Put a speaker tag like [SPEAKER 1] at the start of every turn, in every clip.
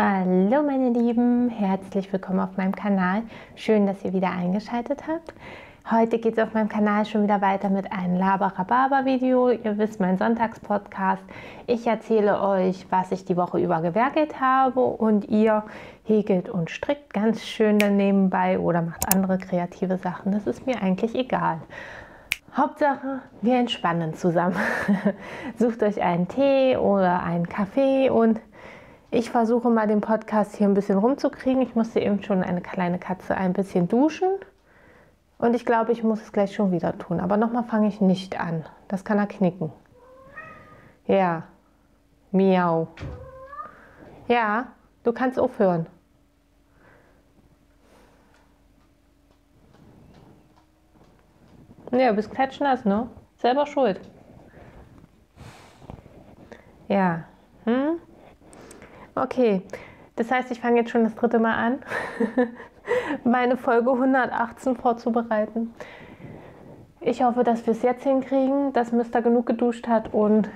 [SPEAKER 1] Hallo meine Lieben, herzlich willkommen auf meinem Kanal. Schön, dass ihr wieder eingeschaltet habt. Heute geht es auf meinem Kanal schon wieder weiter mit einem Laber-Rhabarber-Video. Ihr wisst, mein Sonntagspodcast. Ich erzähle euch, was ich die Woche über gewerkelt habe und ihr häkelt und strickt ganz schön nebenbei oder macht andere kreative Sachen. Das ist mir eigentlich egal. Hauptsache, wir entspannen zusammen. Sucht euch einen Tee oder einen Kaffee und ich versuche mal den Podcast hier ein bisschen rumzukriegen. Ich musste eben schon eine kleine Katze ein bisschen duschen. Und ich glaube, ich muss es gleich schon wieder tun. Aber nochmal fange ich nicht an. Das kann er knicken. Ja. Miau. Ja, du kannst aufhören. Ja, du bist klatschnass, ne? Selber schuld. Ja. Hm? Okay, das heißt, ich fange jetzt schon das dritte Mal an, meine Folge 118 vorzubereiten. Ich hoffe, dass wir es jetzt hinkriegen, dass Mister genug geduscht hat und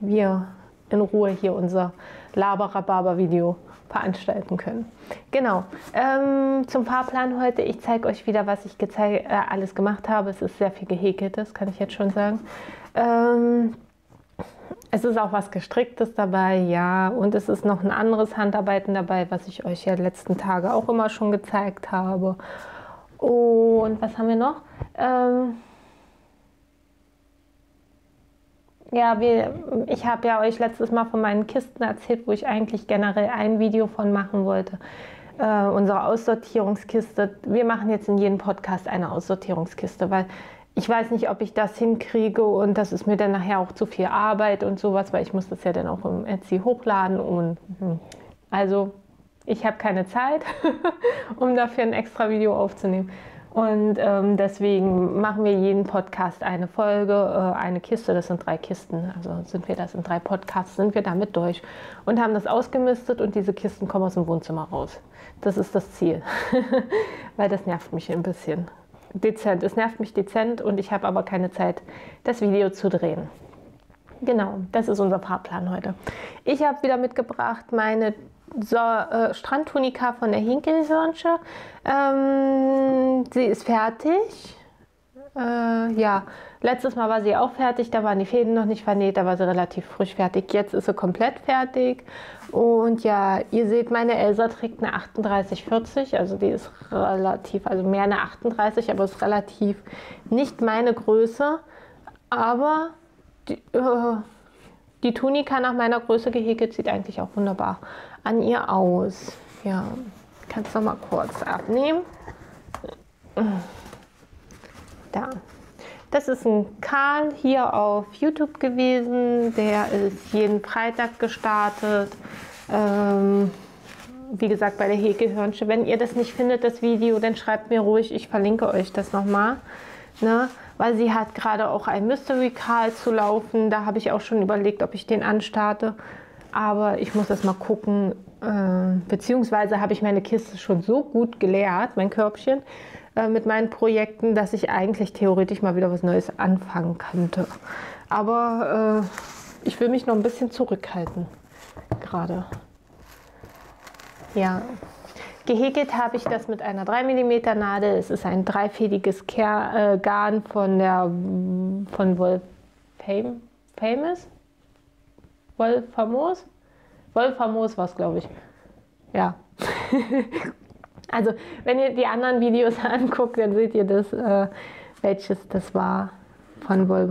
[SPEAKER 1] wir in Ruhe hier unser Laber-Rhabarber-Video veranstalten können. Genau, ähm, zum Fahrplan heute. Ich zeige euch wieder, was ich äh, alles gemacht habe. Es ist sehr viel gehäkelt, das kann ich jetzt schon sagen. Ähm, es ist auch was Gestricktes dabei, ja. Und es ist noch ein anderes Handarbeiten dabei, was ich euch ja letzten Tage auch immer schon gezeigt habe. Und was haben wir noch? Ähm ja, wir, ich habe ja euch letztes Mal von meinen Kisten erzählt, wo ich eigentlich generell ein Video von machen wollte. Äh, unsere Aussortierungskiste. Wir machen jetzt in jedem Podcast eine Aussortierungskiste, weil ich weiß nicht, ob ich das hinkriege und das ist mir dann nachher auch zu viel Arbeit und sowas, weil ich muss das ja dann auch im Etsy hochladen und hm. also ich habe keine Zeit, um dafür ein extra Video aufzunehmen. Und ähm, deswegen machen wir jeden Podcast eine Folge, äh, eine Kiste, das sind drei Kisten. Also sind wir das in drei Podcasts, sind wir damit durch und haben das ausgemistet und diese Kisten kommen aus dem Wohnzimmer raus. Das ist das Ziel, weil das nervt mich ein bisschen dezent. Es nervt mich dezent und ich habe aber keine Zeit, das Video zu drehen. Genau, das ist unser Fahrplan heute. Ich habe wieder mitgebracht meine so, äh, Strandtunika von der Hinkelhirnsche. Ähm, sie ist fertig. Äh, ja, letztes Mal war sie auch fertig, da waren die Fäden noch nicht vernäht, da war sie relativ frisch fertig. Jetzt ist sie komplett fertig. Und ja, ihr seht, meine Elsa trägt eine 3840, also die ist relativ, also mehr eine 38, aber ist relativ nicht meine Größe. Aber die, äh, die Tunika nach meiner Größe gehäkelt sieht eigentlich auch wunderbar an ihr aus. Ja, kannst du mal kurz abnehmen. Da. Das ist ein Karl hier auf YouTube gewesen. Der ist jeden Freitag gestartet. Ähm, wie gesagt, bei der Häkelhörnche. Wenn ihr das nicht findet, das Video, dann schreibt mir ruhig. Ich verlinke euch das nochmal. Ne? Weil sie hat gerade auch ein Mystery Karl zu laufen. Da habe ich auch schon überlegt, ob ich den anstarte. Aber ich muss das mal gucken. Äh, beziehungsweise habe ich meine Kiste schon so gut geleert, mein Körbchen, äh, mit meinen Projekten, dass ich eigentlich theoretisch mal wieder was Neues anfangen könnte. Aber äh, ich will mich noch ein bisschen zurückhalten gerade. Ja, gehäkelt habe ich das mit einer 3 mm Nadel. Es ist ein dreifädiges Ker äh, Garn von der von Wolf Fame, Famous? Wolfamos? Wolfamos war es, glaube ich. Ja. Also, wenn ihr die anderen Videos anguckt, dann seht ihr das, äh, welches das war von Wolf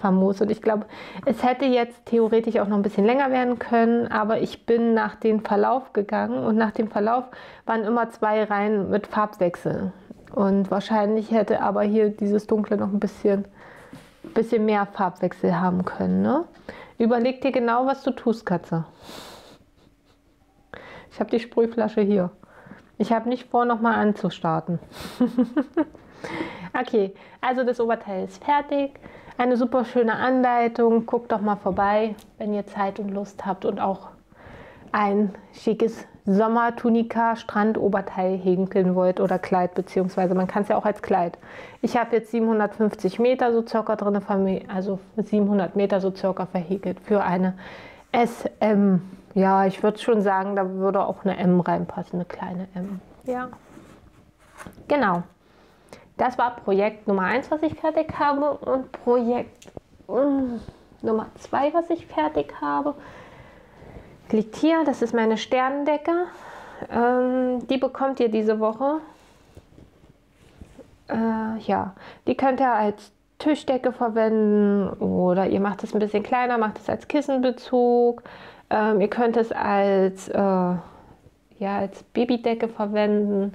[SPEAKER 1] famos. Und ich glaube, es hätte jetzt theoretisch auch noch ein bisschen länger werden können, aber ich bin nach dem Verlauf gegangen und nach dem Verlauf waren immer zwei Reihen mit Farbwechsel. Und wahrscheinlich hätte aber hier dieses Dunkle noch ein bisschen, bisschen mehr Farbwechsel haben können. Ne? Überleg dir genau, was du tust, Katze. Ich habe die Sprühflasche hier. Ich habe nicht vor, nochmal anzustarten. okay, also das Oberteil ist fertig. Eine super schöne Anleitung. Guckt doch mal vorbei, wenn ihr Zeit und Lust habt und auch ein schickes Sommertunika Strandoberteil häkeln wollt oder Kleid, beziehungsweise man kann es ja auch als Kleid. Ich habe jetzt 750 Meter so circa drin, also 700 Meter so circa verhäkelt für eine SM. Ja, ich würde schon sagen, da würde auch eine M reinpassen, eine kleine M. Ja. Genau. Das war Projekt Nummer 1, was ich fertig habe. Und Projekt mm, Nummer 2, was ich fertig habe, liegt hier. Das ist meine Sternendecke. Ähm, die bekommt ihr diese Woche. Äh, ja, die könnt ihr als Tischdecke verwenden oder ihr macht es ein bisschen kleiner, macht es als Kissenbezug. Ähm, ihr könnt es als, äh, ja, als Babydecke verwenden.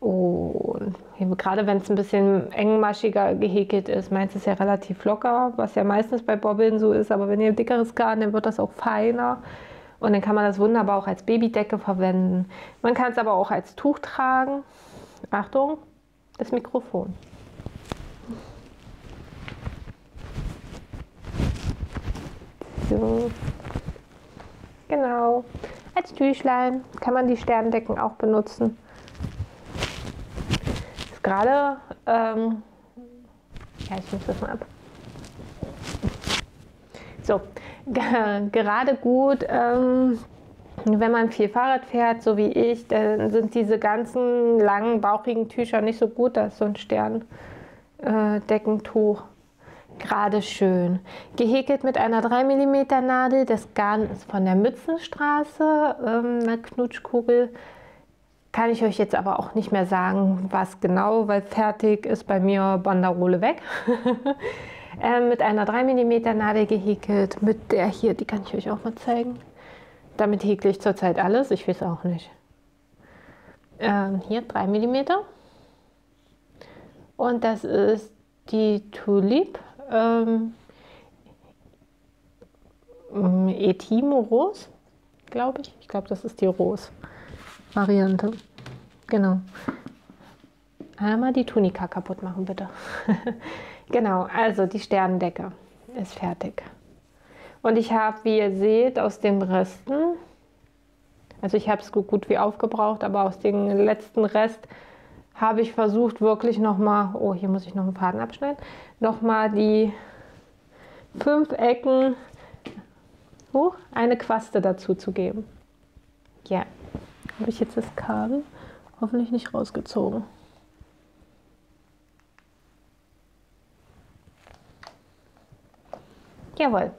[SPEAKER 1] Und gerade wenn es ein bisschen engmaschiger gehäkelt ist, meint es ja relativ locker, was ja meistens bei Bobbeln so ist. Aber wenn ihr ein dickeres Garn, dann wird das auch feiner. Und dann kann man das wunderbar auch als Babydecke verwenden. Man kann es aber auch als Tuch tragen. Achtung, das Mikrofon. So. Genau. Als Tüchlein kann man die Sterndecken auch benutzen gerade, ähm, ja, ich muss das mal ab. So, gerade gut, ähm, wenn man viel Fahrrad fährt, so wie ich, dann sind diese ganzen langen, bauchigen Tücher nicht so gut. Da ist so ein Sterndeckentuch. Äh, gerade schön. Gehäkelt mit einer 3 mm Nadel. Das Garn ist von der Mützenstraße, ähm, eine Knutschkugel kann ich euch jetzt aber auch nicht mehr sagen, was genau, weil fertig ist bei mir Banderole weg. äh, mit einer 3 mm Nadel gehäkelt, mit der hier, die kann ich euch auch mal zeigen. Damit häkle ich zurzeit alles, ich weiß auch nicht. Ähm, hier 3 mm. Und das ist die Tulip ähm, Etimo Rose, glaube ich. Ich glaube, das ist die Rose. Variante. Genau. Einmal die Tunika kaputt machen, bitte. genau, also die Sternendecke ist fertig. Und ich habe, wie ihr seht, aus den Resten, also ich habe es gut, gut wie aufgebraucht, aber aus dem letzten Rest habe ich versucht, wirklich nochmal, oh, hier muss ich noch einen Faden abschneiden, nochmal die fünf Ecken, hoch, eine Quaste dazu zu geben. Ja, habe ich jetzt das Kabel hoffentlich nicht rausgezogen. Jawohl.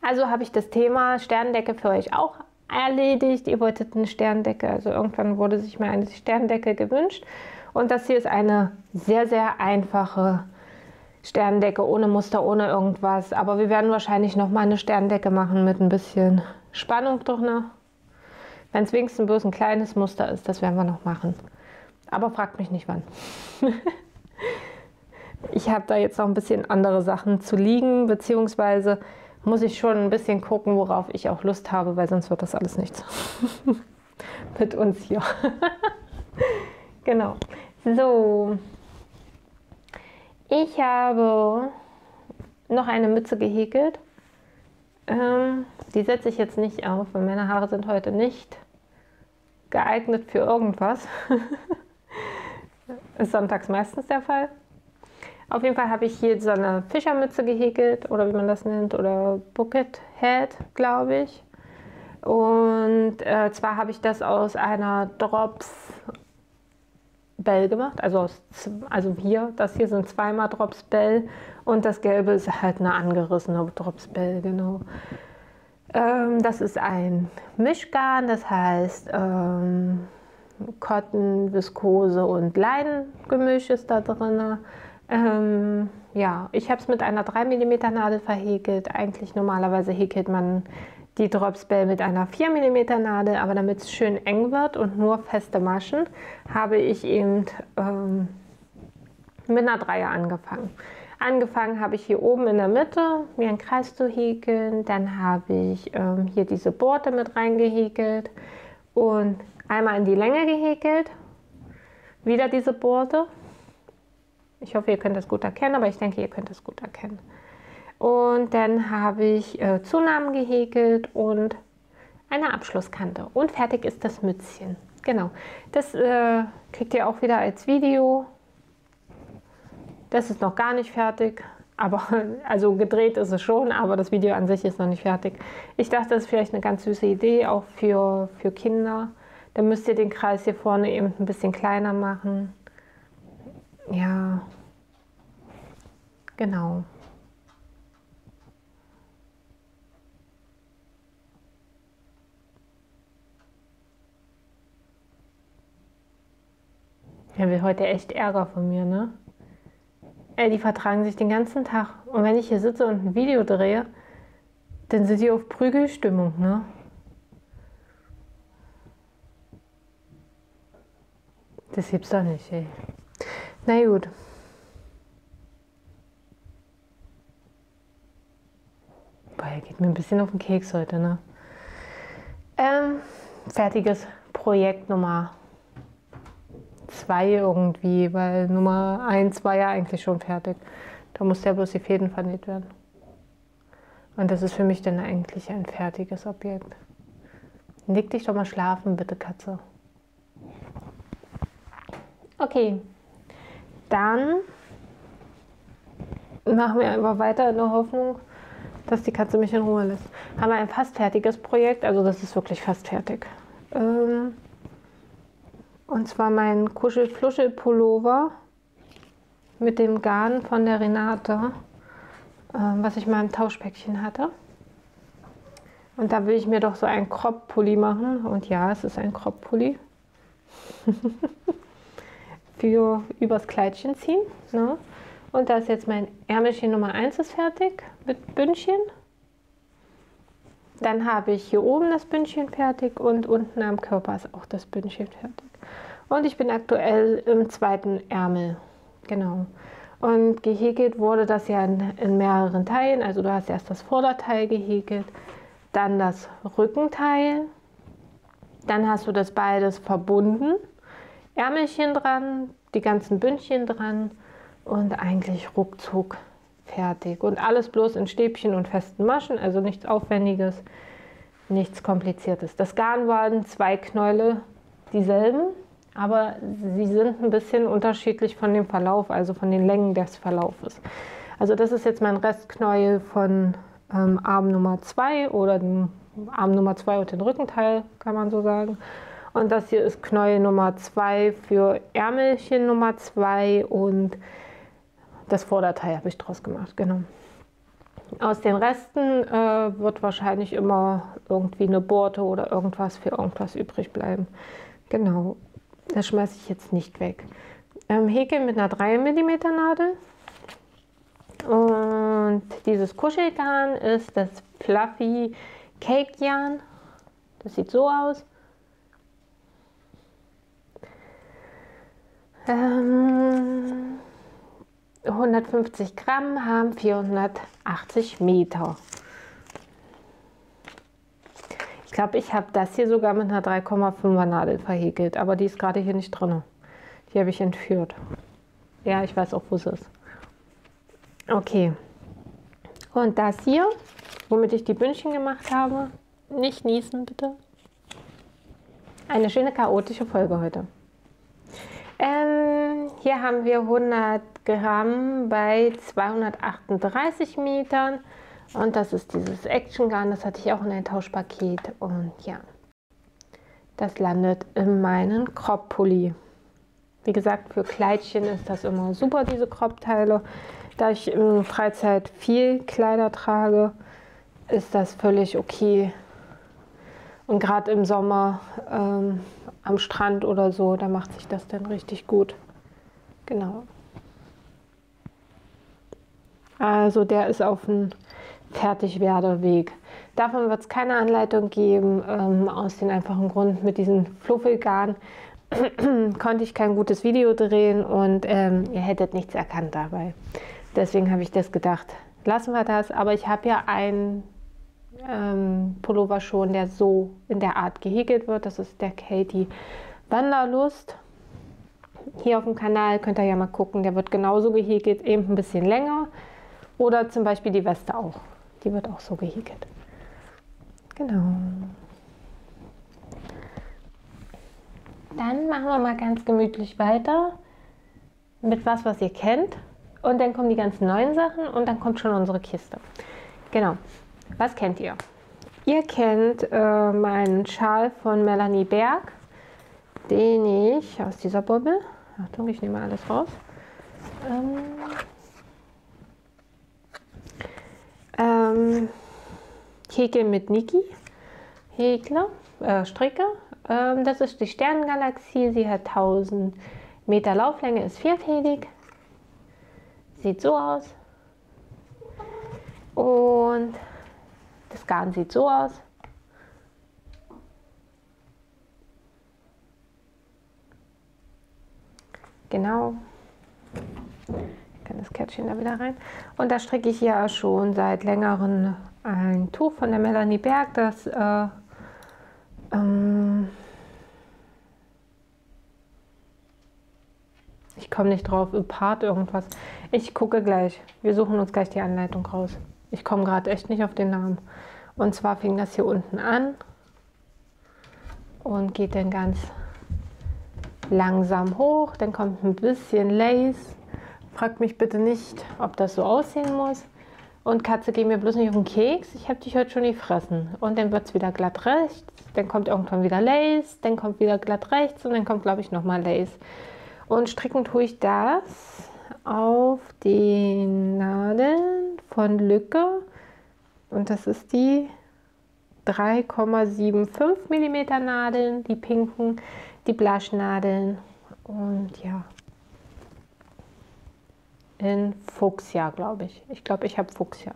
[SPEAKER 1] Also habe ich das Thema Sterndecke für euch auch erledigt. Ihr wolltet eine Sterndecke, also irgendwann wurde sich mal eine Sterndecke gewünscht. Und das hier ist eine sehr, sehr einfache Sterndecke ohne Muster, ohne irgendwas. Aber wir werden wahrscheinlich noch mal eine Sterndecke machen mit ein bisschen Spannung drin. Wenn es wenigstens bloß ein kleines Muster ist, das werden wir noch machen. Aber fragt mich nicht wann. ich habe da jetzt noch ein bisschen andere Sachen zu liegen, beziehungsweise muss ich schon ein bisschen gucken, worauf ich auch Lust habe, weil sonst wird das alles nichts mit uns hier. genau. So, ich habe noch eine Mütze gehäkelt. Ähm, die setze ich jetzt nicht auf, weil meine Haare sind heute nicht geeignet für irgendwas. Ist sonntags meistens der Fall. Auf jeden Fall habe ich hier so eine Fischermütze gehäkelt oder wie man das nennt oder Bucket Head, glaube ich. Und äh, zwar habe ich das aus einer Drops Bell gemacht. Also, aus, also hier, das hier sind zweimal Drops Bell und das gelbe ist halt eine angerissene Drops Bell, genau. Ähm, das ist ein Mischgarn, das heißt ähm, Cotton, Viskose und Leinen-Gemisch ist da drin. Ähm, ja, ich habe es mit einer 3 mm Nadel verhäkelt. Eigentlich normalerweise häkelt man die Dropsbell mit einer 4 mm Nadel, aber damit es schön eng wird und nur feste Maschen, habe ich eben ähm, mit einer Dreier angefangen. Angefangen habe ich hier oben in der Mitte mir einen Kreis zu häkeln, dann habe ich ähm, hier diese Borte mit reingehäkelt und einmal in die Länge gehäkelt, wieder diese Borte. Ich hoffe, ihr könnt das gut erkennen, aber ich denke, ihr könnt das gut erkennen. Und dann habe ich äh, Zunahmen gehäkelt und eine Abschlusskante. Und fertig ist das Mützchen. Genau. Das äh, kriegt ihr auch wieder als Video. Das ist noch gar nicht fertig. Aber, also gedreht ist es schon, aber das Video an sich ist noch nicht fertig. Ich dachte, das ist vielleicht eine ganz süße Idee, auch für, für Kinder. Dann müsst ihr den Kreis hier vorne eben ein bisschen kleiner machen. Ja, genau. Er will heute echt Ärger von mir, ne? Ey, die vertragen sich den ganzen Tag. Und wenn ich hier sitze und ein Video drehe, dann sind die auf Prügelstimmung, ne? Das gibt's doch nicht, ey. Na gut. Boah, er geht mir ein bisschen auf den Keks heute, ne? Ähm, fertiges Projekt Nummer zwei irgendwie, weil Nummer eins war ja eigentlich schon fertig. Da musste ja bloß die Fäden vernäht werden. Und das ist für mich dann eigentlich ein fertiges Objekt. Leg dich doch mal schlafen, bitte, Katze. Okay, dann machen wir einfach weiter in der Hoffnung, dass die Katze mich in Ruhe lässt. Haben wir ein fast fertiges Projekt, also das ist wirklich fast fertig. Ähm, und zwar mein Kuschel-Fluschel-Pullover mit dem Garn von der Renate, äh, was ich mal im Tauschpäckchen hatte. Und da will ich mir doch so einen Crop-Pulli machen. Und ja, es ist ein Crop-Pulli. Für übers Kleidchen ziehen. Ne? Und da ist jetzt mein Ärmelchen Nummer 1 ist fertig mit Bündchen. Dann habe ich hier oben das Bündchen fertig und unten am Körper ist auch das Bündchen fertig. Und ich bin aktuell im zweiten Ärmel. Genau. Und gehäkelt wurde das ja in, in, mehreren Teilen. Also du hast erst das Vorderteil gehäkelt, dann das Rückenteil, dann hast du das beides verbunden, Ärmelchen dran, die ganzen Bündchen dran und eigentlich ruckzuck fertig. Und alles bloß in Stäbchen und festen Maschen, also nichts Aufwendiges, nichts Kompliziertes. Das Garn waren zwei Knäule, dieselben, aber sie sind ein bisschen unterschiedlich von dem Verlauf, also von den Längen des Verlaufes. Also das ist jetzt mein Restknäuel von ähm, Arm Nummer 2 oder dem Arm Nummer 2 und den Rückenteil, kann man so sagen. Und das hier ist Knäuel Nummer 2 für Ärmelchen Nummer 2 und das Vorderteil habe ich draus gemacht, genau. Aus den Resten äh, wird wahrscheinlich immer irgendwie eine Borte oder irgendwas für irgendwas übrig bleiben. Genau. Das schmeiße ich jetzt nicht weg. Ähm, häkeln mit einer 3 mm Nadel. Und dieses Kuschelgarn ist das Fluffy Cake Yarn. Das sieht so aus. Ähm, 150 Gramm haben 480 Meter. glaube, ich habe das hier sogar mit einer 3,5er Nadel verhäkelt, aber die ist gerade hier nicht drin. Die habe ich entführt. Ja, ich weiß auch, wo sie ist. Okay. Und das hier, womit ich die Bündchen gemacht habe, nicht niesen bitte. Eine schöne chaotische Folge heute. Ähm, hier haben wir 100 Gramm bei 238 Metern. Und das ist dieses Action Gun, das hatte ich auch in ein Tauschpaket. Und ja, das landet in meinen Crop Pulli. Wie gesagt, für Kleidchen ist das immer super, diese Crop-Teile. Da ich in Freizeit viel Kleider trage, ist das völlig okay. Und gerade im Sommer ähm, am Strand oder so, da macht sich das dann richtig gut. Genau. Also der ist auf ein Fertigwerdeweg. Davon wird es keine Anleitung geben, ähm, aus dem einfachen Grund, mit diesen Fluffelgarn konnte ich kein gutes Video drehen und ähm, ihr hättet nichts erkannt dabei. Deswegen habe ich das gedacht, lassen wir das. Aber ich habe ja einen ähm, Pullover schon, der so in der Art gehäkelt wird. Das ist der Katie Wanderlust. Hier auf dem Kanal könnt ihr ja mal gucken, der wird genauso gehäkelt, eben ein bisschen länger. Oder zum Beispiel die Weste auch. Die wird auch so gehäkelt. Genau. Dann machen wir mal ganz gemütlich weiter mit was, was ihr kennt. und dann kommen die ganzen neuen Sachen und dann kommt schon unsere Kiste. Genau. Was kennt ihr? Ihr kennt äh, meinen Schal von Melanie Berg, den ich aus dieser Bubble, Achtung, ich nehme alles raus, ähm, ähm, Häkel mit Niki, Häkler, äh, Stricke. Ähm, das ist die Sternengalaxie, sie hat 1000 Meter Lauflänge, ist vierfädig, sieht so aus. Und das Garn sieht so aus. Genau. Ich kann das Kettchen da wieder rein. Und da stricke ich ja schon seit längerem ein Tuch von der Melanie Berg, das äh, ähm, ich komme nicht drauf, Part irgendwas. Ich gucke gleich. Wir suchen uns gleich die Anleitung raus. Ich komme gerade echt nicht auf den Namen. Und zwar fing das hier unten an und geht dann ganz langsam hoch. Dann kommt ein bisschen Lace. Fragt mich bitte nicht, ob das so aussehen muss. Und Katze, geh mir bloß nicht auf den Keks. Ich habe dich heute schon gefressen. Und dann wird es wieder glatt rechts. Dann kommt irgendwann wieder Lace. Dann kommt wieder glatt rechts. Und dann kommt, glaube ich, nochmal Lace. Und stricken tue ich das auf die Nadeln von Lücke und das ist die 3,75 mm Nadeln, die pinken, die Blaschnadeln und ja, in Fuchsia, glaube ich. Ich glaube, ich habe Fuchsia.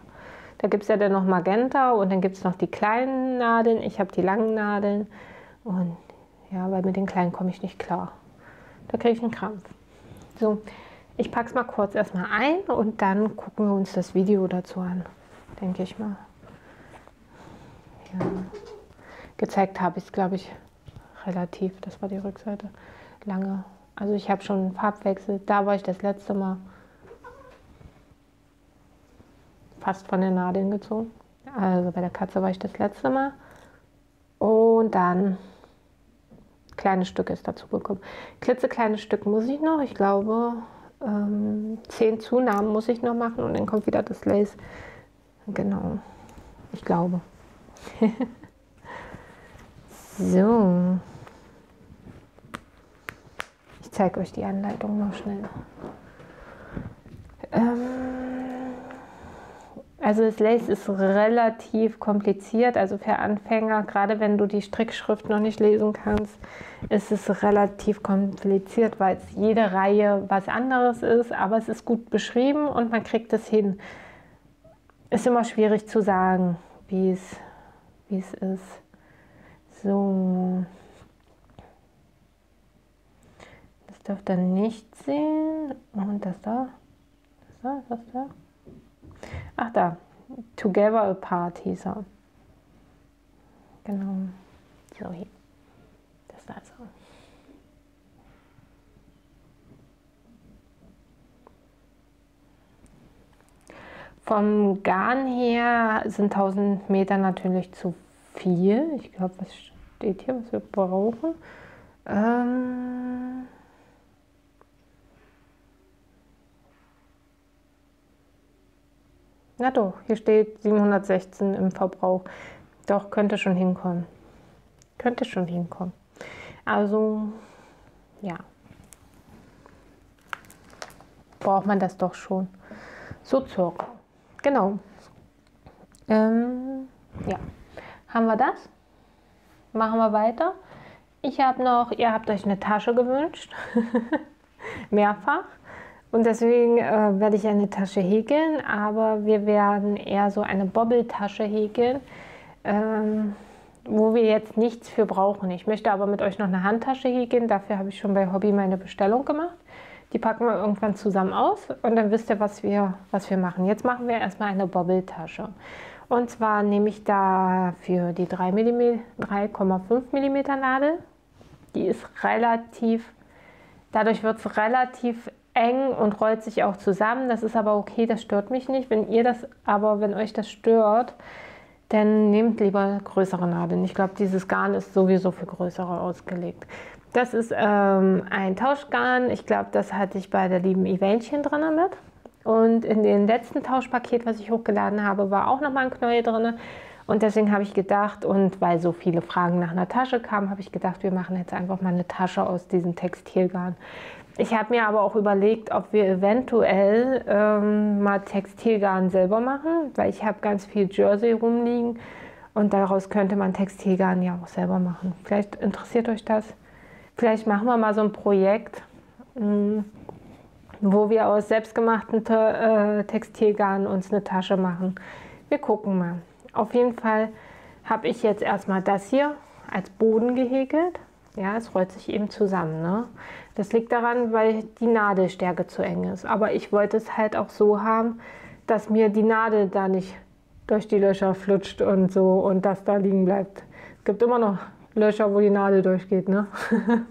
[SPEAKER 1] Da gibt es ja dann noch Magenta und dann gibt es noch die kleinen Nadeln. Ich habe die langen Nadeln und ja, weil mit den kleinen komme ich nicht klar. Da kriege ich einen Krampf. So, ich packe es mal kurz erstmal ein und dann gucken wir uns das Video dazu an, denke ich mal. Ja. Gezeigt habe ich es, glaube ich, relativ. Das war die Rückseite. Lange. Also ich habe schon einen Farbwechsel. Da war ich das letzte Mal fast von den Nadeln gezogen. Also bei der Katze war ich das letzte Mal. Und dann kleine Stücke ist dazu gekommen. Klitzekleine Stück muss ich noch. Ich glaube, ähm, zehn Zunahmen muss ich noch machen und dann kommt wieder das Lace. Genau. Ich glaube. so. Ich zeige euch die Anleitung noch schnell. Ähm, also das Lace ist relativ kompliziert, also für Anfänger, gerade wenn du die Strickschrift noch nicht lesen kannst, ist es relativ kompliziert, weil es jede Reihe was anderes ist, aber es ist gut beschrieben und man kriegt es hin. Ist immer schwierig zu sagen, wie es wie es ist. So. Das dürft ihr nicht sehen. Und das da. Das da, das da. Ach da. Together Apart hieß er. Genau. So hier. Das da so. Vom Garn her sind 1000 Meter natürlich zu viel. Ich glaube, was steht hier, was wir brauchen? Ähm Na doch, hier steht 716 im Verbrauch. Doch, könnte schon hinkommen. Könnte schon hinkommen. Also, ja. Braucht man das doch schon. So circa. Genau. Ähm, ja, haben wir das? Machen wir weiter. Ich habe noch, ihr habt euch eine Tasche gewünscht, mehrfach. Und deswegen äh, werde ich eine Tasche häkeln, aber wir werden eher so eine Bobbeltasche häkeln, ähm, wo wir jetzt nichts für brauchen. Ich möchte aber mit euch noch eine Handtasche häkeln. Dafür habe ich schon bei Hobby meine Bestellung gemacht. Die packen wir irgendwann zusammen aus und dann wisst ihr, was wir, was wir machen. Jetzt machen wir erstmal eine Bobbeltasche. Und zwar nehme ich da für die 3,5 mm Nadel. Die ist relativ, dadurch wird es relativ eng und rollt sich auch zusammen. Das ist aber okay, das stört mich nicht. Wenn ihr das, aber wenn euch das stört, dann nehmt lieber größere Nadeln. Ich glaube, dieses Garn ist sowieso für größere ausgelegt. Das ist ähm, ein Tauschgarn. Ich glaube, das hatte ich bei der lieben Evelchen drin mit. Und in dem letzten Tauschpaket, was ich hochgeladen habe, war auch nochmal ein Knäuel drin. Und deswegen habe ich gedacht, und weil so viele Fragen nach einer Tasche kamen, habe ich gedacht, wir machen jetzt einfach mal eine Tasche aus diesem Textilgarn. Ich habe mir aber auch überlegt, ob wir eventuell ähm, mal Textilgarn selber machen, weil ich habe ganz viel Jersey rumliegen und daraus könnte man Textilgarn ja auch selber machen. Vielleicht interessiert euch das. Vielleicht machen wir mal so ein Projekt, mm, wo wir aus selbstgemachten äh, Textilgarn uns eine Tasche machen. Wir gucken mal. Auf jeden Fall habe ich jetzt erstmal das hier als Boden gehäkelt. Ja, es rollt sich eben zusammen. Ne? Das liegt daran, weil die Nadelstärke zu eng ist. Aber ich wollte es halt auch so haben, dass mir die Nadel da nicht durch die Löcher flutscht und so und das da liegen bleibt. Es gibt immer noch Löcher, wo die Nadel durchgeht. Ne?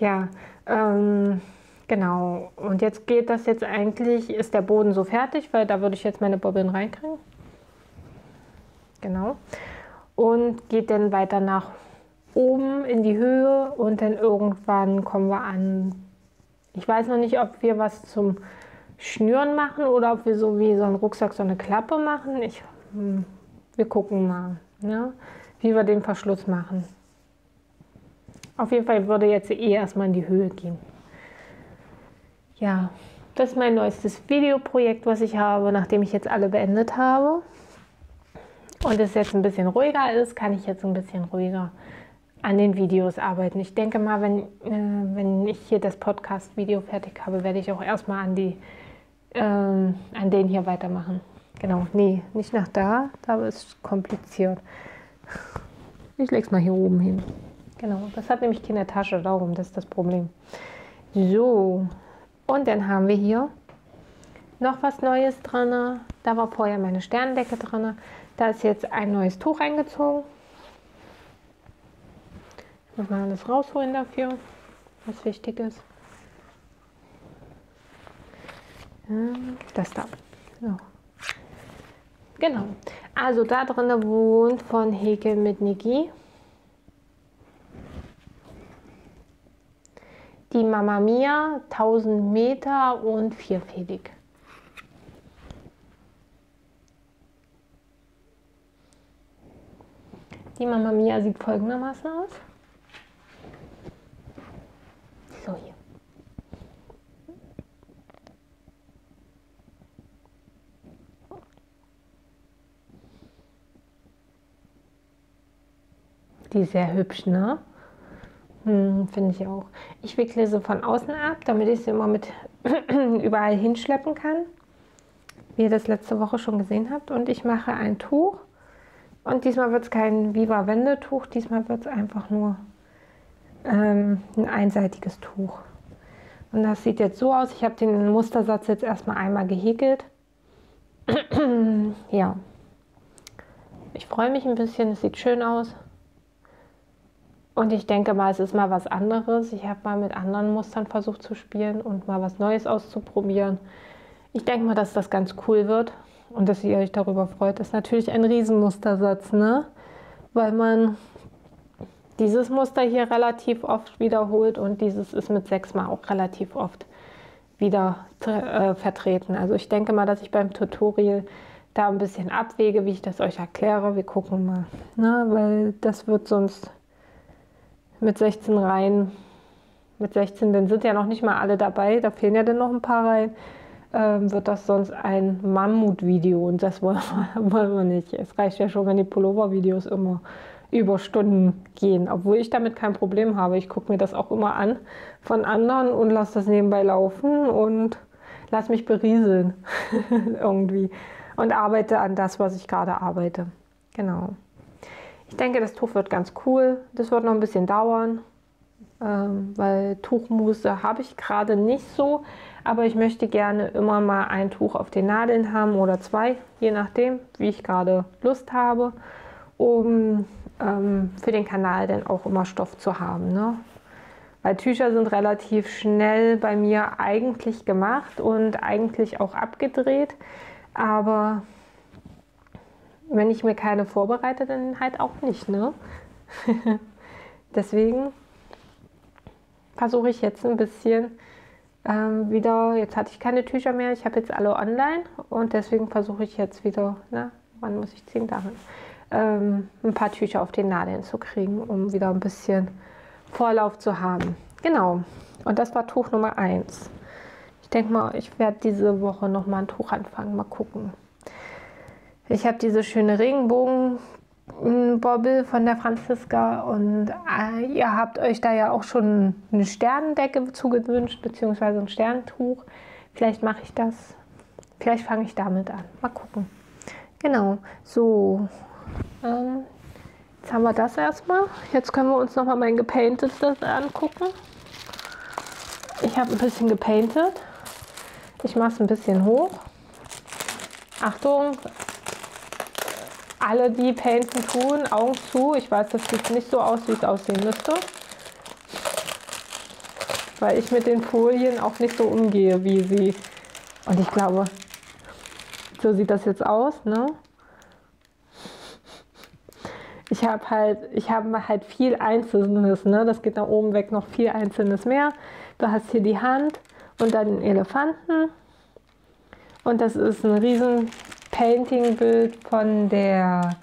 [SPEAKER 1] ja, ähm, genau. Und jetzt geht das jetzt eigentlich, ist der Boden so fertig, weil da würde ich jetzt meine Bobbin reinkriegen. Genau. Und geht dann weiter nach oben in die Höhe und dann irgendwann kommen wir an. Ich weiß noch nicht, ob wir was zum Schnüren machen oder ob wir so wie so einen Rucksack so eine Klappe machen. Ich, hm, wir gucken mal, ne, wie wir den Verschluss machen. Auf jeden Fall würde jetzt eh erstmal in die Höhe gehen. Ja, das ist mein neuestes Videoprojekt, was ich habe, nachdem ich jetzt alle beendet habe. Und es jetzt ein bisschen ruhiger ist, kann ich jetzt ein bisschen ruhiger an den Videos arbeiten. Ich denke mal, wenn, äh, wenn ich hier das Podcast-Video fertig habe, werde ich auch erstmal an, ähm, an den hier weitermachen. Genau, nee, nicht nach da, da ist es kompliziert. Ich lege es mal hier oben hin. Genau, das hat nämlich keine Tasche, darum, das ist das Problem. So, und dann haben wir hier noch was Neues drin. Da war vorher meine Sterndecke drin. Da ist jetzt ein neues Tuch eingezogen. Man alles rausholen dafür, was wichtig ist. Das da. So. Genau. Also da drin wohnt von Häkel mit Niki. Die Mama Mia 1000 Meter und vierfädig. Die Mama Mia sieht folgendermaßen aus. So hier. Die ist sehr hübsch, ne? Hm, Finde ich auch. Ich wickle sie von außen ab, damit ich sie immer mit überall hinschleppen kann. Wie ihr das letzte Woche schon gesehen habt. Und ich mache ein Tuch. Und diesmal wird es kein Viva Wendetuch, diesmal wird es einfach nur ähm, ein einseitiges Tuch. Und das sieht jetzt so aus. Ich habe den Mustersatz jetzt erstmal einmal gehäkelt. ja. Ich freue mich ein bisschen, es sieht schön aus. Und ich denke mal, es ist mal was anderes. Ich habe mal mit anderen Mustern versucht zu spielen und mal was Neues auszuprobieren. Ich denke mal, dass das ganz cool wird und dass ihr euch darüber freut. Das ist natürlich ein Riesenmustersatz, ne? Weil man dieses Muster hier relativ oft wiederholt und dieses ist mit sechsmal auch relativ oft wieder äh, vertreten. Also ich denke mal, dass ich beim Tutorial da ein bisschen abwege, wie ich das euch erkläre. Wir gucken mal, ne? weil das wird sonst mit 16 Reihen, mit 16, dann sind ja noch nicht mal alle dabei, da fehlen ja dann noch ein paar Reihen, ähm, wird das sonst ein Mammut-Video und das wollen wir, wollen wir nicht. Es reicht ja schon, wenn die Pullover-Videos immer über Stunden gehen, obwohl ich damit kein Problem habe. Ich gucke mir das auch immer an von anderen und lasse das nebenbei laufen und lasse mich berieseln irgendwie und arbeite an das, was ich gerade arbeite. Genau. Ich denke, das Tuch wird ganz cool. Das wird noch ein bisschen dauern, ähm, weil Tuchmuße habe ich gerade nicht so. Aber ich möchte gerne immer mal ein Tuch auf den Nadeln haben oder zwei, je nachdem, wie ich gerade Lust habe, um ähm, für den Kanal dann auch immer Stoff zu haben. Ne? Weil Tücher sind relativ schnell bei mir eigentlich gemacht und eigentlich auch abgedreht. Aber wenn ich mir keine vorbereite, dann halt auch nicht. Ne? Deswegen versuche ich jetzt ein bisschen ähm, wieder, jetzt hatte ich keine Tücher mehr, ich habe jetzt alle online und deswegen versuche ich jetzt wieder, na, wann muss ich ziehen? Darin, ähm, ein paar Tücher auf den Nadeln zu kriegen, um wieder ein bisschen Vorlauf zu haben. Genau, und das war Tuch Nummer 1. Ich denke mal, ich werde diese Woche noch mal ein Tuch anfangen, mal gucken. Ich habe diese schöne Regenbogen Bobbel von der Franziska und äh, ihr habt euch da ja auch schon eine Sternendecke zugewünscht, beziehungsweise ein Sterntuch. Vielleicht mache ich das. Vielleicht fange ich damit an. Mal gucken. Genau, so. Ähm, jetzt haben wir das erstmal. Jetzt können wir uns nochmal mein gepaintetes angucken. Ich habe ein bisschen gepaintet. Ich mache es ein bisschen hoch. Achtung, alle, die Painten tun, Augen zu. Ich weiß, das sieht nicht so aus, wie es aussehen müsste. Weil ich mit den Folien auch nicht so umgehe, wie sie. Und ich glaube, so sieht das jetzt aus, ne? Ich habe halt, ich habe halt viel Einzelnes, ne? Das geht nach oben weg noch viel Einzelnes mehr. Du hast hier die Hand und dann den Elefanten. Und das ist ein riesen Painting-Bild von der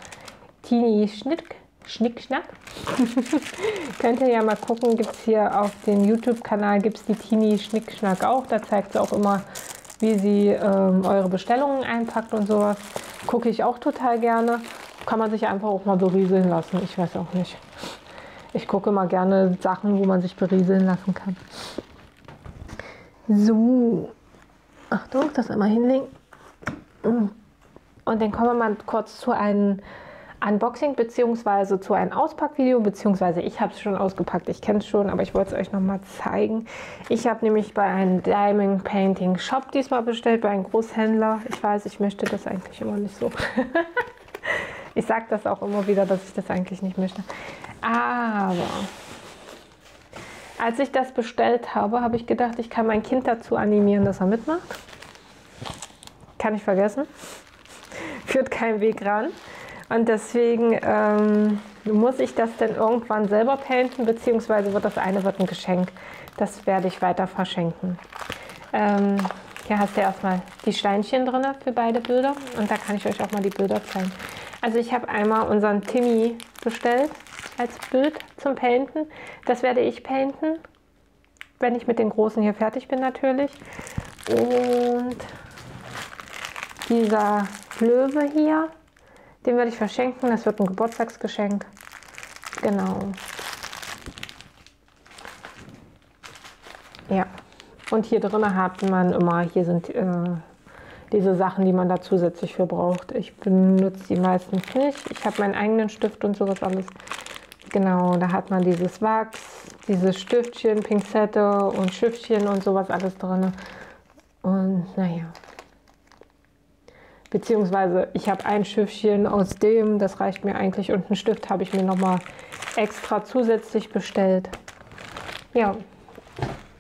[SPEAKER 1] Tini Schnick, Schnickschnack. Könnt ihr ja mal gucken, gibt es hier auf dem YouTube-Kanal, gibt es die Tini Schnickschnack auch. Da zeigt sie auch immer, wie sie ähm, eure Bestellungen einpackt und sowas. Gucke ich auch total gerne. Kann man sich einfach auch mal berieseln lassen. Ich weiß auch nicht. Ich gucke immer gerne Sachen, wo man sich berieseln lassen kann. So. Achtung, das einmal hinlegen. Und dann kommen wir mal kurz zu einem Unboxing bzw. zu einem Auspackvideo, beziehungsweise ich habe es schon ausgepackt, ich kenne es schon, aber ich wollte es euch nochmal zeigen. Ich habe nämlich bei einem Diamond Painting Shop diesmal bestellt, bei einem Großhändler. Ich weiß, ich möchte das eigentlich immer nicht so. ich sage das auch immer wieder, dass ich das eigentlich nicht möchte. Aber als ich das bestellt habe, habe ich gedacht, ich kann mein Kind dazu animieren, dass er mitmacht. Kann ich vergessen führt kein Weg ran. Und deswegen ähm, muss ich das dann irgendwann selber painten, beziehungsweise wird das eine wird ein Geschenk. Das werde ich weiter verschenken. Ähm, hier hast du erstmal die Steinchen drin für beide Bilder und da kann ich euch auch mal die Bilder zeigen. Also ich habe einmal unseren Timmy bestellt als Bild zum Painten. Das werde ich painten, wenn ich mit den großen hier fertig bin natürlich. Und dieser Löwe hier. Den werde ich verschenken. Das wird ein Geburtstagsgeschenk. Genau. Ja. Und hier drin hat man immer, hier sind äh, diese Sachen, die man da zusätzlich für braucht. Ich benutze die meistens nicht. Ich habe meinen eigenen Stift und sowas alles. Genau, da hat man dieses Wachs, dieses Stiftchen, Pinzette und Schiffchen und sowas alles drin. Und naja, Beziehungsweise ich habe ein Schiffchen aus dem, das reicht mir eigentlich. Und einen Stift habe ich mir nochmal extra zusätzlich bestellt. Ja,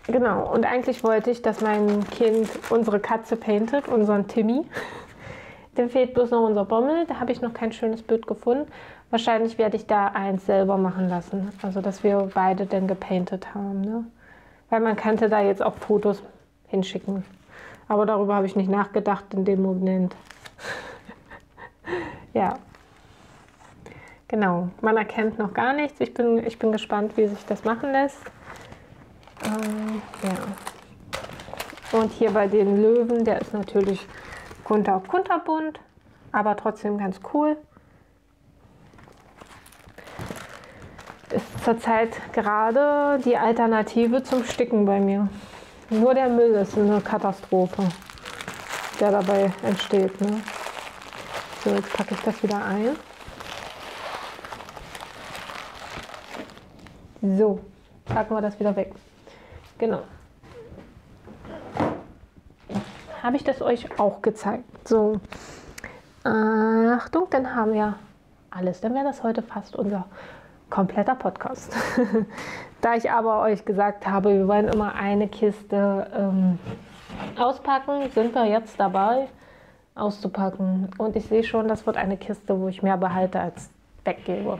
[SPEAKER 1] genau. Und eigentlich wollte ich, dass mein Kind unsere Katze paintet, unseren Timmy. Dem fehlt bloß noch unser Bommel. Da habe ich noch kein schönes Bild gefunden. Wahrscheinlich werde ich da eins selber machen lassen. Also, dass wir beide dann gepaintet haben. Ne? Weil man könnte da jetzt auch Fotos hinschicken. Aber darüber habe ich nicht nachgedacht in dem Moment. ja. Genau, man erkennt noch gar nichts. Ich bin, ich bin gespannt, wie sich das machen lässt. Ähm, ja. Und hier bei den Löwen, der ist natürlich kunter, kunterbunt, aber trotzdem ganz cool. Ist zurzeit gerade die Alternative zum Sticken bei mir. Nur der Müll ist eine Katastrophe der dabei entsteht. Ne? So, jetzt packe ich das wieder ein. So, packen wir das wieder weg. Genau. Habe ich das euch auch gezeigt. So, Achtung, dann haben wir alles. Dann wäre das heute fast unser kompletter Podcast. da ich aber euch gesagt habe, wir wollen immer eine Kiste ähm, Auspacken sind wir jetzt dabei, auszupacken. Und ich sehe schon, das wird eine Kiste, wo ich mehr behalte als weggebe.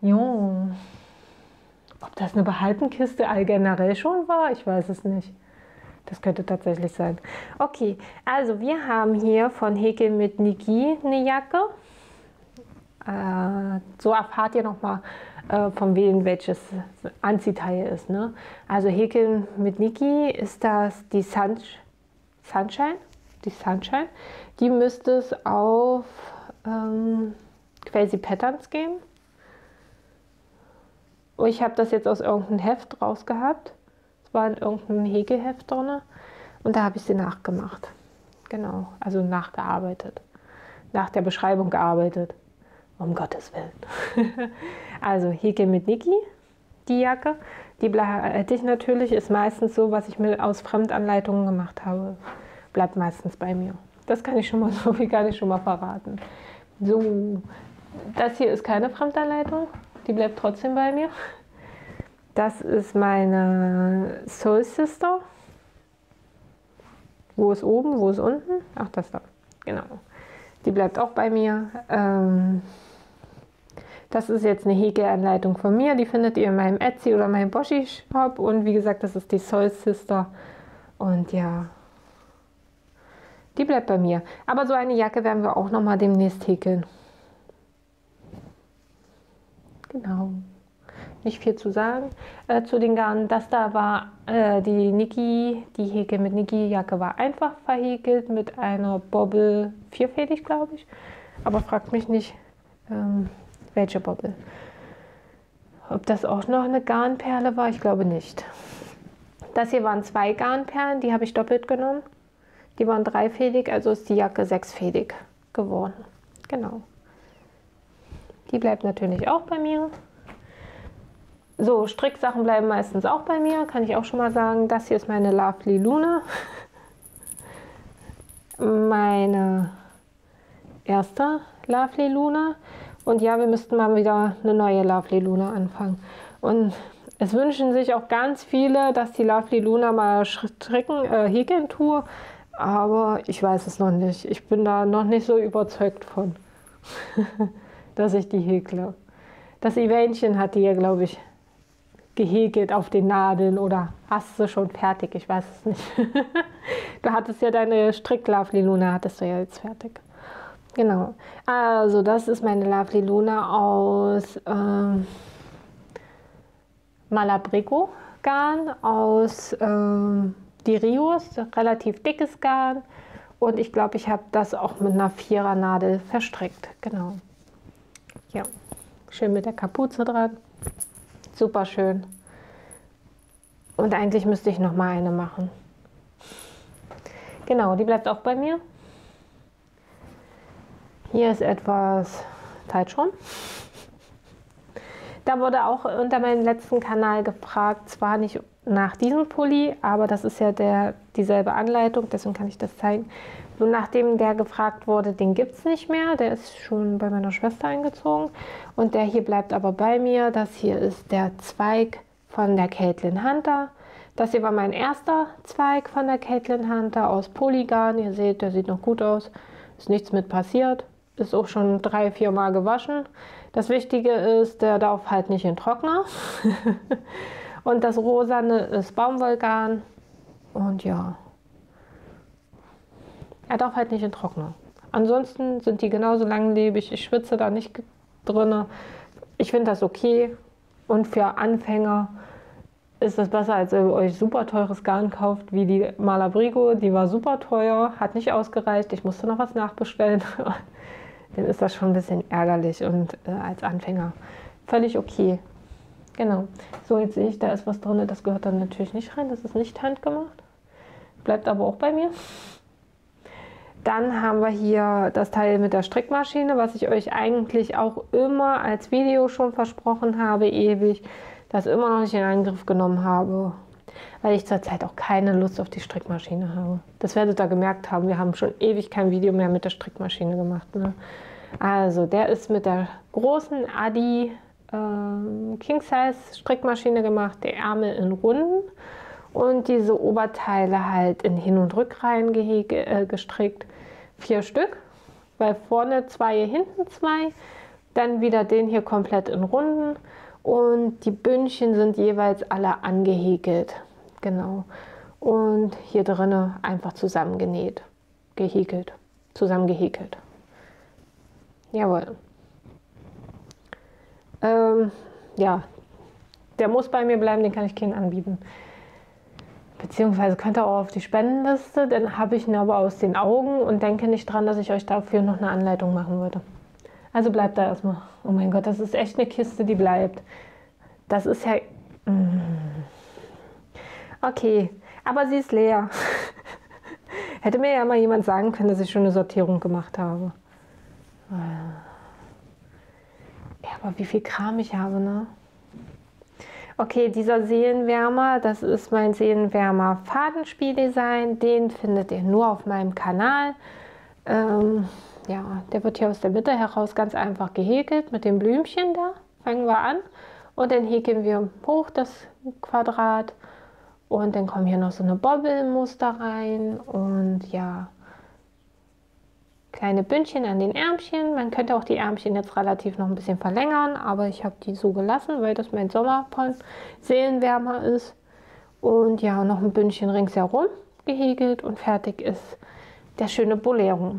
[SPEAKER 1] Jo. Ob das eine Behaltenkiste generell schon war, ich weiß es nicht. Das könnte tatsächlich sein. Okay, also wir haben hier von Häkel mit Niki eine Jacke. Äh, so erfahrt ihr nochmal, äh, von wem welches Anziehteil ist. Ne? Also Häkeln mit Niki ist das die Sun Sunshine. Die Sunshine. Die müsste es auf ähm, Crazy Patterns geben. Und ich habe das jetzt aus irgendeinem Heft rausgehabt. Es war in irgendeinem Häkelheft drin. Und da habe ich sie nachgemacht. Genau, also nachgearbeitet. Nach der Beschreibung gearbeitet. Um Gottes Willen. also Häkel mit Niki, die Jacke. Die hätte ich natürlich, ist meistens so, was ich mir aus Fremdanleitungen gemacht habe. Bleibt meistens bei mir. Das kann ich schon mal, so viel kann ich schon mal verraten. So, das hier ist keine Fremdanleitung. Die bleibt trotzdem bei mir. Das ist meine Soul Sister. Wo ist oben, wo ist unten? Ach, das da. Genau. Die bleibt auch bei mir. Ähm, das ist jetzt eine Häkelanleitung von mir. Die findet ihr in meinem Etsy oder meinem Boshi Shop. Und wie gesagt, das ist die Soul Sister. Und ja, die bleibt bei mir. Aber so eine Jacke werden wir auch noch mal demnächst häkeln. Genau. Nicht viel zu sagen äh, zu den Garnen. Das da war äh, die Niki, die Häkel mit Niki-Jacke war einfach verhäkelt mit einer Bobbel vierfädig, glaube ich. Aber fragt mich nicht, ähm, welche Bobbel? Ob das auch noch eine Garnperle war? Ich glaube nicht. Das hier waren zwei Garnperlen, die habe ich doppelt genommen. Die waren dreifädig, also ist die Jacke sechsfädig geworden. Genau. Die bleibt natürlich auch bei mir. So, Stricksachen bleiben meistens auch bei mir, kann ich auch schon mal sagen. Das hier ist meine Lovely Luna. Meine erste Lovely Luna. Und ja, wir müssten mal wieder eine neue Lovely Luna anfangen. Und es wünschen sich auch ganz viele, dass die Lovely Luna mal stricken, äh, häkeln tue. Aber ich weiß es noch nicht. Ich bin da noch nicht so überzeugt von, dass ich die häkle. Das Eventchen hat die ja, glaube ich, gehäkelt auf den Nadeln oder hast du schon fertig? Ich weiß es nicht. du hattest ja deine Strick-Lovely Luna, hattest du ja jetzt fertig. Genau. Also das ist meine Lovely Luna aus ähm, Malabrico Garn, aus ähm, die Rios, relativ dickes Garn. Und ich glaube, ich habe das auch mit einer Vierer Nadel verstrickt. Genau. Ja, schön mit der Kapuze dran. Super schön. Und eigentlich müsste ich noch mal eine machen. Genau, die bleibt auch bei mir. Hier ist etwas Teitschon. Da wurde auch unter meinem letzten Kanal gefragt, zwar nicht nach diesem Pulli, aber das ist ja der, dieselbe Anleitung, deswegen kann ich das zeigen. Und nachdem der gefragt wurde, den gibt es nicht mehr, der ist schon bei meiner Schwester eingezogen und der hier bleibt aber bei mir. Das hier ist der Zweig von der Caitlin Hunter. Das hier war mein erster Zweig von der Caitlin Hunter aus Polygon. Ihr seht, der sieht noch gut aus, ist nichts mit passiert ist auch schon drei, vier Mal gewaschen. Das Wichtige ist, der darf halt nicht in Trockner. und das Rosane ist Baumwollgarn. Und ja, er darf halt nicht in Trockner. Ansonsten sind die genauso langlebig. Ich schwitze da nicht drin. Ich finde das okay. Und für Anfänger ist das besser, als ihr euch super teures Garn kauft, wie die Malabrigo. Die war super teuer, hat nicht ausgereicht. Ich musste noch was nachbestellen. dann ist das schon ein bisschen ärgerlich und äh, als Anfänger völlig okay. Genau. So, jetzt sehe ich, da ist was drin, das gehört dann natürlich nicht rein, das ist nicht handgemacht. Bleibt aber auch bei mir. Dann haben wir hier das Teil mit der Strickmaschine, was ich euch eigentlich auch immer als Video schon versprochen habe, ewig, das immer noch nicht in Angriff genommen habe weil ich zurzeit auch keine Lust auf die Strickmaschine habe. Das werdet ihr gemerkt haben, wir haben schon ewig kein Video mehr mit der Strickmaschine gemacht. Ne? Also der ist mit der großen Adi äh, King Size Strickmaschine gemacht, der Ärmel in Runden und diese Oberteile halt in Hin- und Rückreihen äh, gestrickt. Vier Stück, weil vorne zwei, hinten zwei. Dann wieder den hier komplett in Runden Und die Bündchen sind jeweils alle angehäkelt. Genau. Und hier drinnen einfach zusammengenäht, gehäkelt, zusammengehäkelt. Jawohl. Ähm, ja, der muss bei mir bleiben, den kann ich keinen anbieten. Beziehungsweise könnt ihr auch auf die Spendenliste, dann habe ich ihn aber aus den Augen und denke nicht dran, dass ich euch dafür noch eine Anleitung machen würde. Also bleibt da erstmal. Oh mein Gott, das ist echt eine Kiste, die bleibt. Das ist ja. Mm. Okay, aber sie ist leer. Hätte mir ja mal jemand sagen können, dass ich schon eine Sortierung gemacht habe. Ja, aber wie viel Kram ich habe, ne? Okay, dieser Seelenwärmer, das ist mein Seelenwärmer Fadenspieldesign. Den findet ihr nur auf meinem Kanal. Ähm, ja, der wird hier aus der Mitte heraus ganz einfach gehäkelt mit dem Blümchen da. Fangen wir an und dann häkeln wir hoch das Quadrat und dann kommen hier noch so eine Bobbelmuster rein und ja, kleine Bündchen an den Ärmchen. Man könnte auch die Ärmchen jetzt relativ noch ein bisschen verlängern, aber ich habe die so gelassen, weil das mein Sommerpon-Seelenwärmer ist. Und ja, noch ein Bündchen ringsherum gehäkelt und fertig ist der schöne Bolero.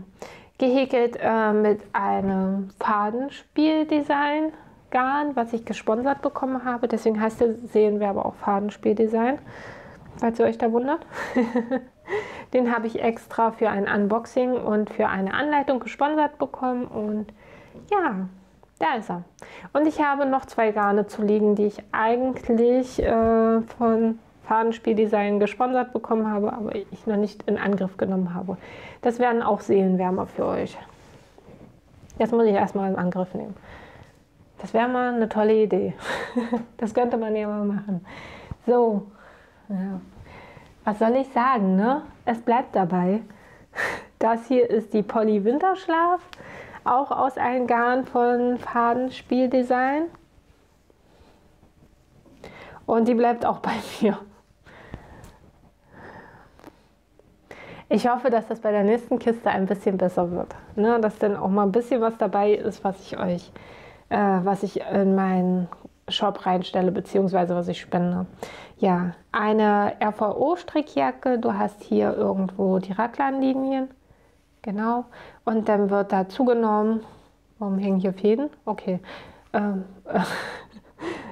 [SPEAKER 1] Gehäkelt äh, mit einem Fadenspieldesign Garn, was ich gesponsert bekommen habe. Deswegen heißt der Seelenwerber auch Fadenspieldesign, falls ihr euch da wundert. Den habe ich extra für ein Unboxing und für eine Anleitung gesponsert bekommen und ja, da ist er. Und ich habe noch zwei Garne zu liegen, die ich eigentlich äh, von Fadenspieldesign gesponsert bekommen habe, aber ich noch nicht in Angriff genommen habe. Das wären auch Seelenwärmer für euch. Jetzt muss ich erstmal in Angriff nehmen. Das wäre mal eine tolle Idee. das könnte man ja mal machen. So, ja was soll ich sagen, ne? Es bleibt dabei. Das hier ist die Polly Winterschlaf, auch aus einem Garn von Fadenspieldesign. Und die bleibt auch bei mir. Ich hoffe, dass das bei der nächsten Kiste ein bisschen besser wird. Ne? Dass dann auch mal ein bisschen was dabei ist, was ich euch, äh, was ich in meinen Shop reinstelle, beziehungsweise was ich spende. Ja, eine RVO-Strickjacke. Du hast hier irgendwo die Raglanlinien. Genau. Und dann wird da zugenommen. Warum hängen hier Fäden? Okay. Ähm,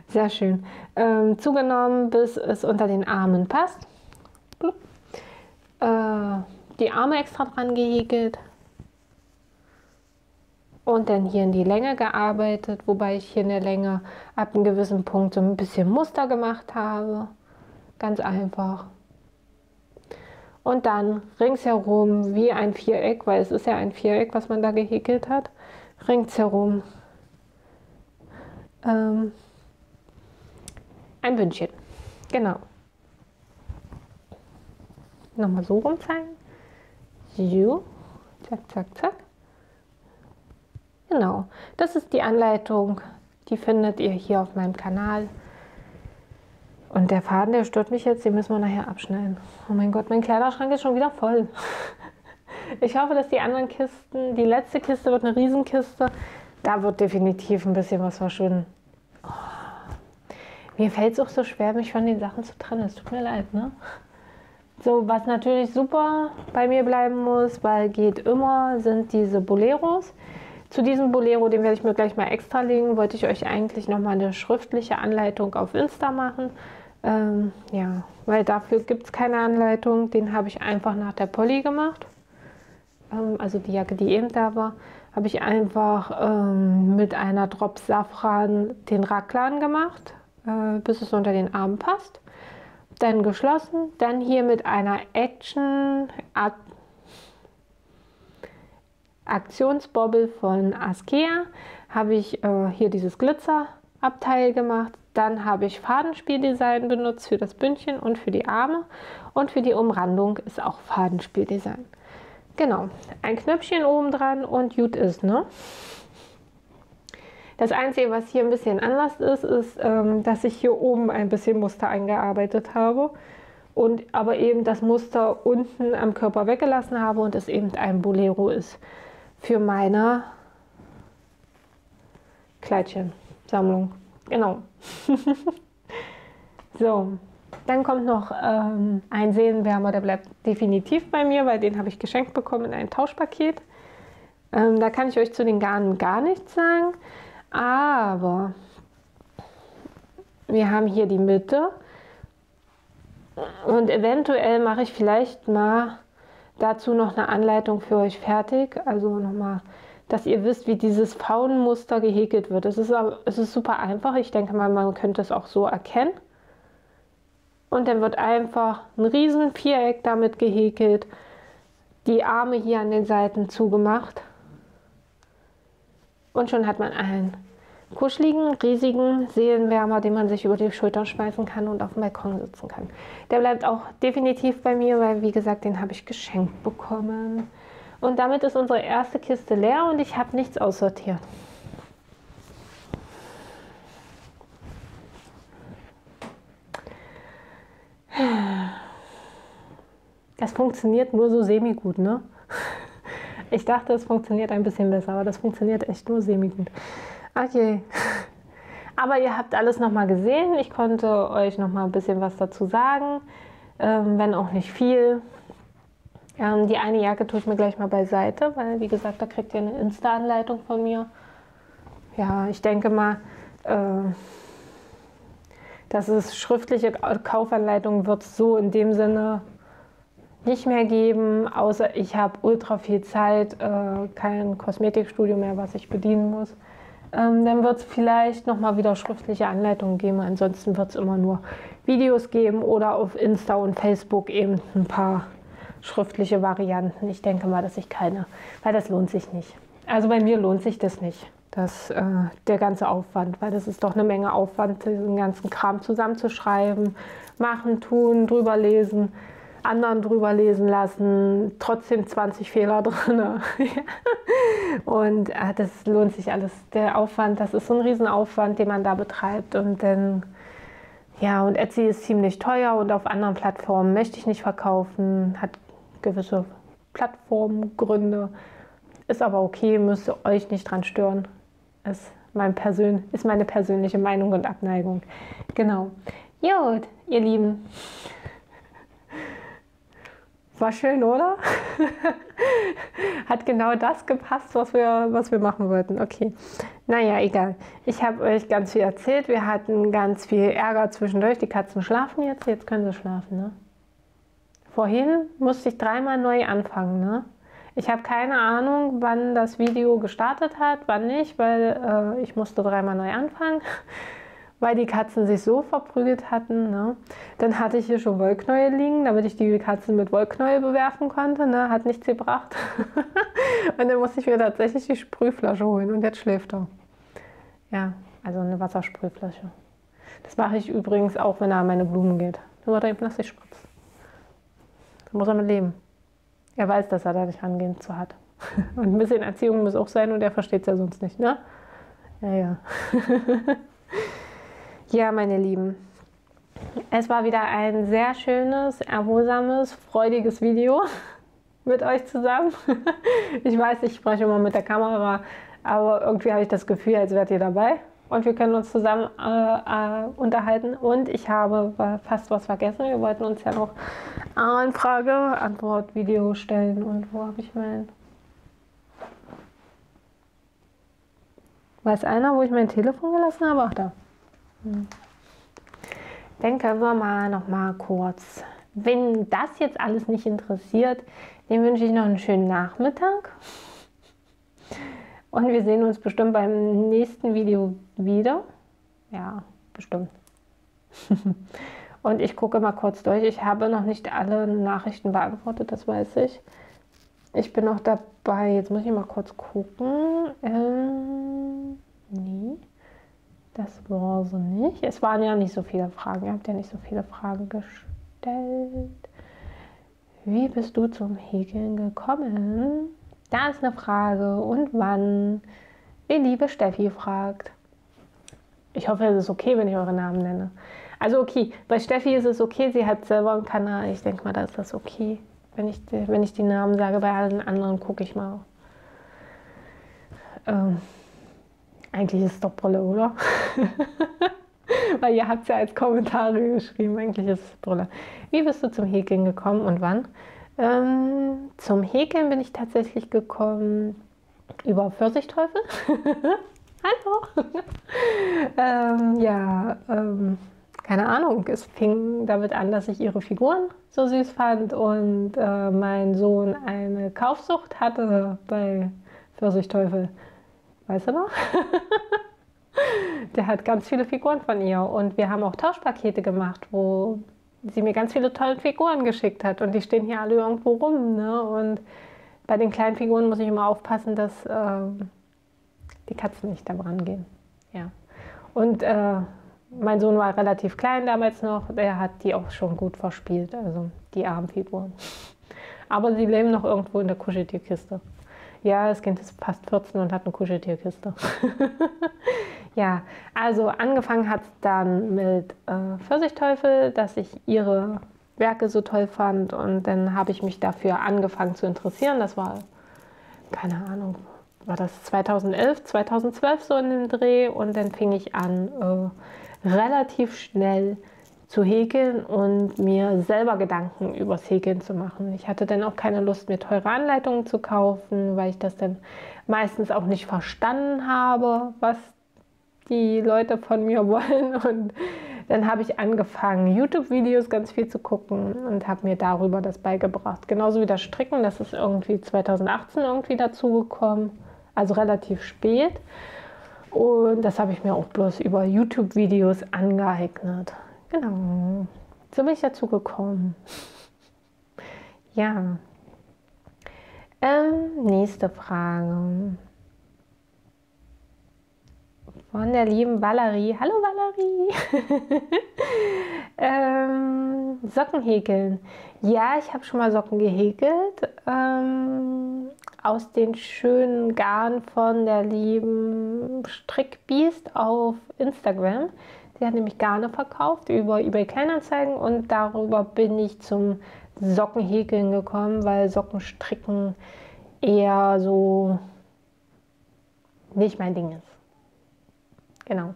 [SPEAKER 1] sehr schön. Ähm, zugenommen, bis es unter den Armen passt. Äh, die Arme extra dran gehäkelt und dann hier in die Länge gearbeitet, wobei ich hier in der Länge ab einem gewissen Punkt so ein bisschen Muster gemacht habe. Ganz einfach. Und dann ringsherum wie ein Viereck, weil es ist ja ein Viereck, was man da gehäkelt hat, ringsherum ähm, ein Bündchen. Genau. Nochmal so rum zeigen. So, zack, zack, zack. Genau, das ist die Anleitung, die findet ihr hier auf meinem Kanal. Und der Faden, der stört mich jetzt, den müssen wir nachher abschneiden. Oh mein Gott, mein Kleiderschrank ist schon wieder voll. Ich hoffe, dass die anderen Kisten, die letzte Kiste wird eine Riesenkiste, da wird definitiv ein bisschen was verschwinden. Oh. Mir fällt es auch so schwer, mich von den Sachen zu trennen. Es tut mir leid, ne? So, was natürlich super bei mir bleiben muss, weil geht immer, sind diese Boleros. Zu diesem Bolero, den werde ich mir gleich mal extra legen, wollte ich euch eigentlich noch mal eine schriftliche Anleitung auf Insta machen. Ähm, ja, weil dafür gibt es keine Anleitung. Den habe ich einfach nach der Polly gemacht. Ähm, also die Jacke, die eben da war, habe ich einfach ähm, mit einer Drop Safran den Raglan gemacht, äh, bis es unter den Armen passt. Dann geschlossen, dann hier mit einer Action Aktionsbobbel von Askea habe ich äh, hier dieses Glitzerabteil gemacht. Dann habe ich Fadenspieldesign benutzt für das Bündchen und für die Arme. Und für die Umrandung ist auch Fadenspieldesign. Genau, ein Knöpfchen oben dran und gut ist, ne? Das Einzige, was hier ein bisschen anders ist, ist, ähm, dass ich hier oben ein bisschen Muster eingearbeitet habe und aber eben das Muster unten am Körper weggelassen habe und es eben ein Bolero ist für meine Kleidchensammlung. Genau. so, dann kommt noch ähm, ein Seelenwärmer, der bleibt definitiv bei mir, weil den habe ich geschenkt bekommen in ein Tauschpaket. Ähm, da kann ich euch zu den Garnen gar nichts sagen. Aber wir haben hier die Mitte. Und eventuell mache ich vielleicht mal dazu noch eine Anleitung für euch fertig. Also nochmal, dass ihr wisst, wie dieses Faunenmuster gehäkelt wird. Es ist, es ist super einfach. Ich denke mal, man könnte es auch so erkennen. Und dann wird einfach ein riesen Viereck damit gehäkelt. Die Arme hier an den Seiten zugemacht. Und schon hat man einen kuscheligen, riesigen Seelenwärmer, den man sich über die Schultern schmeißen kann und auf dem Balkon sitzen kann. Der bleibt auch definitiv bei mir, weil wie gesagt, den habe ich geschenkt bekommen. Und damit ist unsere erste Kiste leer und ich habe nichts aussortiert. Das funktioniert nur so semi-gut, ne? Ich dachte, es funktioniert ein bisschen besser, aber das funktioniert echt nur semi-gut. Okay. Aber ihr habt alles nochmal gesehen. Ich konnte euch nochmal ein bisschen was dazu sagen, ähm, wenn auch nicht viel. Ähm, die eine Jacke tue ich mir gleich mal beiseite, weil wie gesagt, da kriegt ihr eine Insta-Anleitung von mir. Ja, ich denke mal, äh, dass es schriftliche Kaufanleitungen wird so in dem Sinne nicht mehr geben, außer ich habe ultra viel Zeit, äh, kein Kosmetikstudio mehr, was ich bedienen muss. Ähm, dann wird es vielleicht nochmal wieder schriftliche Anleitungen geben. Ansonsten wird es immer nur Videos geben oder auf Insta und Facebook eben ein paar schriftliche Varianten. Ich denke mal, dass ich keine, weil das lohnt sich nicht. Also bei mir lohnt sich das nicht, das, äh, der ganze Aufwand, weil das ist doch eine Menge Aufwand, diesen ganzen Kram zusammenzuschreiben, machen, tun, drüber lesen anderen drüber lesen lassen, trotzdem 20 Fehler drin. und äh, das lohnt sich alles. Der Aufwand, das ist so ein Riesenaufwand, den man da betreibt. Und dann, ja, und Etsy ist ziemlich teuer und auf anderen Plattformen möchte ich nicht verkaufen, hat gewisse Plattformgründe. Ist aber okay, müsste euch nicht dran stören. Ist, mein Persön ist meine persönliche Meinung und Abneigung. Genau. Gut, ihr Lieben. War schön, oder? Hat genau das gepasst, was wir, was wir machen wollten. Okay. Naja, egal. Ich habe euch ganz viel erzählt. Wir hatten ganz viel Ärger zwischendurch. Die Katzen schlafen jetzt. Jetzt können sie schlafen, ne? Vorhin musste ich dreimal neu anfangen, ne? Ich habe keine Ahnung, wann das Video gestartet hat, wann nicht, weil äh, ich musste dreimal neu anfangen weil die Katzen sich so verprügelt hatten. Ne? Dann hatte ich hier schon Wollknäuel liegen, damit ich die Katzen mit Wollknäuel bewerfen konnte. Ne? Hat nichts gebracht. und dann musste ich mir tatsächlich die Sprühflasche holen und jetzt schläft er. Ja, also eine Wassersprühflasche. Das mache ich übrigens auch, wenn er an meine Blumen geht. Nur da eben Plastik spritzt. Da muss er mit leben. Er weiß, dass er da nicht rangehen zu hat. Und ein bisschen Erziehung muss auch sein und er versteht es ja sonst nicht, ne? Ja, ja. Ja, meine Lieben, es war wieder ein sehr schönes, erholsames, freudiges Video mit euch zusammen. Ich weiß, ich spreche immer mit der Kamera, aber irgendwie habe ich das Gefühl, als wärt ihr dabei und wir können uns zusammen äh, äh, unterhalten. Und ich habe fast was vergessen. Wir wollten uns ja noch ein Frage-Antwort-Video stellen. Und wo habe ich mein. Weiß einer, wo ich mein Telefon gelassen habe? Ach da. Dann können wir mal noch mal kurz, wenn das jetzt alles nicht interessiert, dem wünsche ich noch einen schönen Nachmittag. Und wir sehen uns bestimmt beim nächsten Video wieder. Ja, bestimmt. Und ich gucke mal kurz durch. Ich habe noch nicht alle Nachrichten beantwortet, das weiß ich. Ich bin noch dabei. Jetzt muss ich mal kurz gucken. Ähm, nee. Das war so nicht. Es waren ja nicht so viele Fragen. Ihr habt ja nicht so viele Fragen gestellt. Wie bist du zum Häkeln gekommen? Da ist eine Frage. Und wann? Die liebe Steffi fragt. Ich hoffe, es ist okay, wenn ich eure Namen nenne. Also okay, bei Steffi ist es okay, sie hat selber einen Kanal. Ich denke mal, da ist das okay. Wenn ich, wenn ich die Namen sage, bei allen anderen gucke ich mal. Ähm, eigentlich ist es doch Bolle, oder? Weil ihr habt es ja als Kommentare geschrieben. Eigentlich ist es Brille. Wie bist du zum Häkeln gekommen und wann? Ähm, zum Häkeln bin ich tatsächlich gekommen über Pfirsichtteufel. Hallo! ähm, ja, ähm, keine Ahnung. Es fing damit an, dass ich ihre Figuren so süß fand und äh, mein Sohn eine Kaufsucht hatte bei Pfirsichtteufel. Weißt du noch? Der hat ganz viele Figuren von ihr und wir haben auch Tauschpakete gemacht, wo sie mir ganz viele tolle Figuren geschickt hat und die stehen hier alle irgendwo rum. Ne? Und bei den kleinen Figuren muss ich immer aufpassen, dass äh, die Katzen nicht da rangehen. Ja. Und äh, mein Sohn war relativ klein damals noch, der hat die auch schon gut verspielt, also die Armfiguren. Aber sie leben noch irgendwo in der Kuscheltierkiste. Ja, das Kind ist fast 14 und hat eine Kuscheltierkiste. ja, also angefangen hat es dann mit äh, Pfirsichtteufel, dass ich ihre Werke so toll fand und dann habe ich mich dafür angefangen zu interessieren. Das war, keine Ahnung, war das 2011, 2012 so in dem Dreh und dann fing ich an, äh, relativ schnell zu häkeln und mir selber Gedanken übers Häkeln zu machen. Ich hatte dann auch keine Lust, mir teure Anleitungen zu kaufen, weil ich das dann meistens auch nicht verstanden habe, was die Leute von mir wollen. Und dann habe ich angefangen, YouTube-Videos ganz viel zu gucken und habe mir darüber das beigebracht. Genauso wie das Stricken, das ist irgendwie 2018 irgendwie dazugekommen, also relativ spät. Und das habe ich mir auch bloß über YouTube-Videos angeeignet. Genau. So bin ich dazu gekommen. Ja. Ähm, nächste Frage. Von der lieben Valerie. Hallo Valerie. ähm, Socken häkeln. Ja, ich habe schon mal Socken gehäkelt. Ähm, aus den schönen Garn von der lieben Strickbiest auf Instagram. Sie hat nämlich Garne verkauft über eBay Kleinanzeigen und darüber bin ich zum Sockenhäkeln gekommen, weil Sockenstricken eher so nicht mein Ding ist. Genau.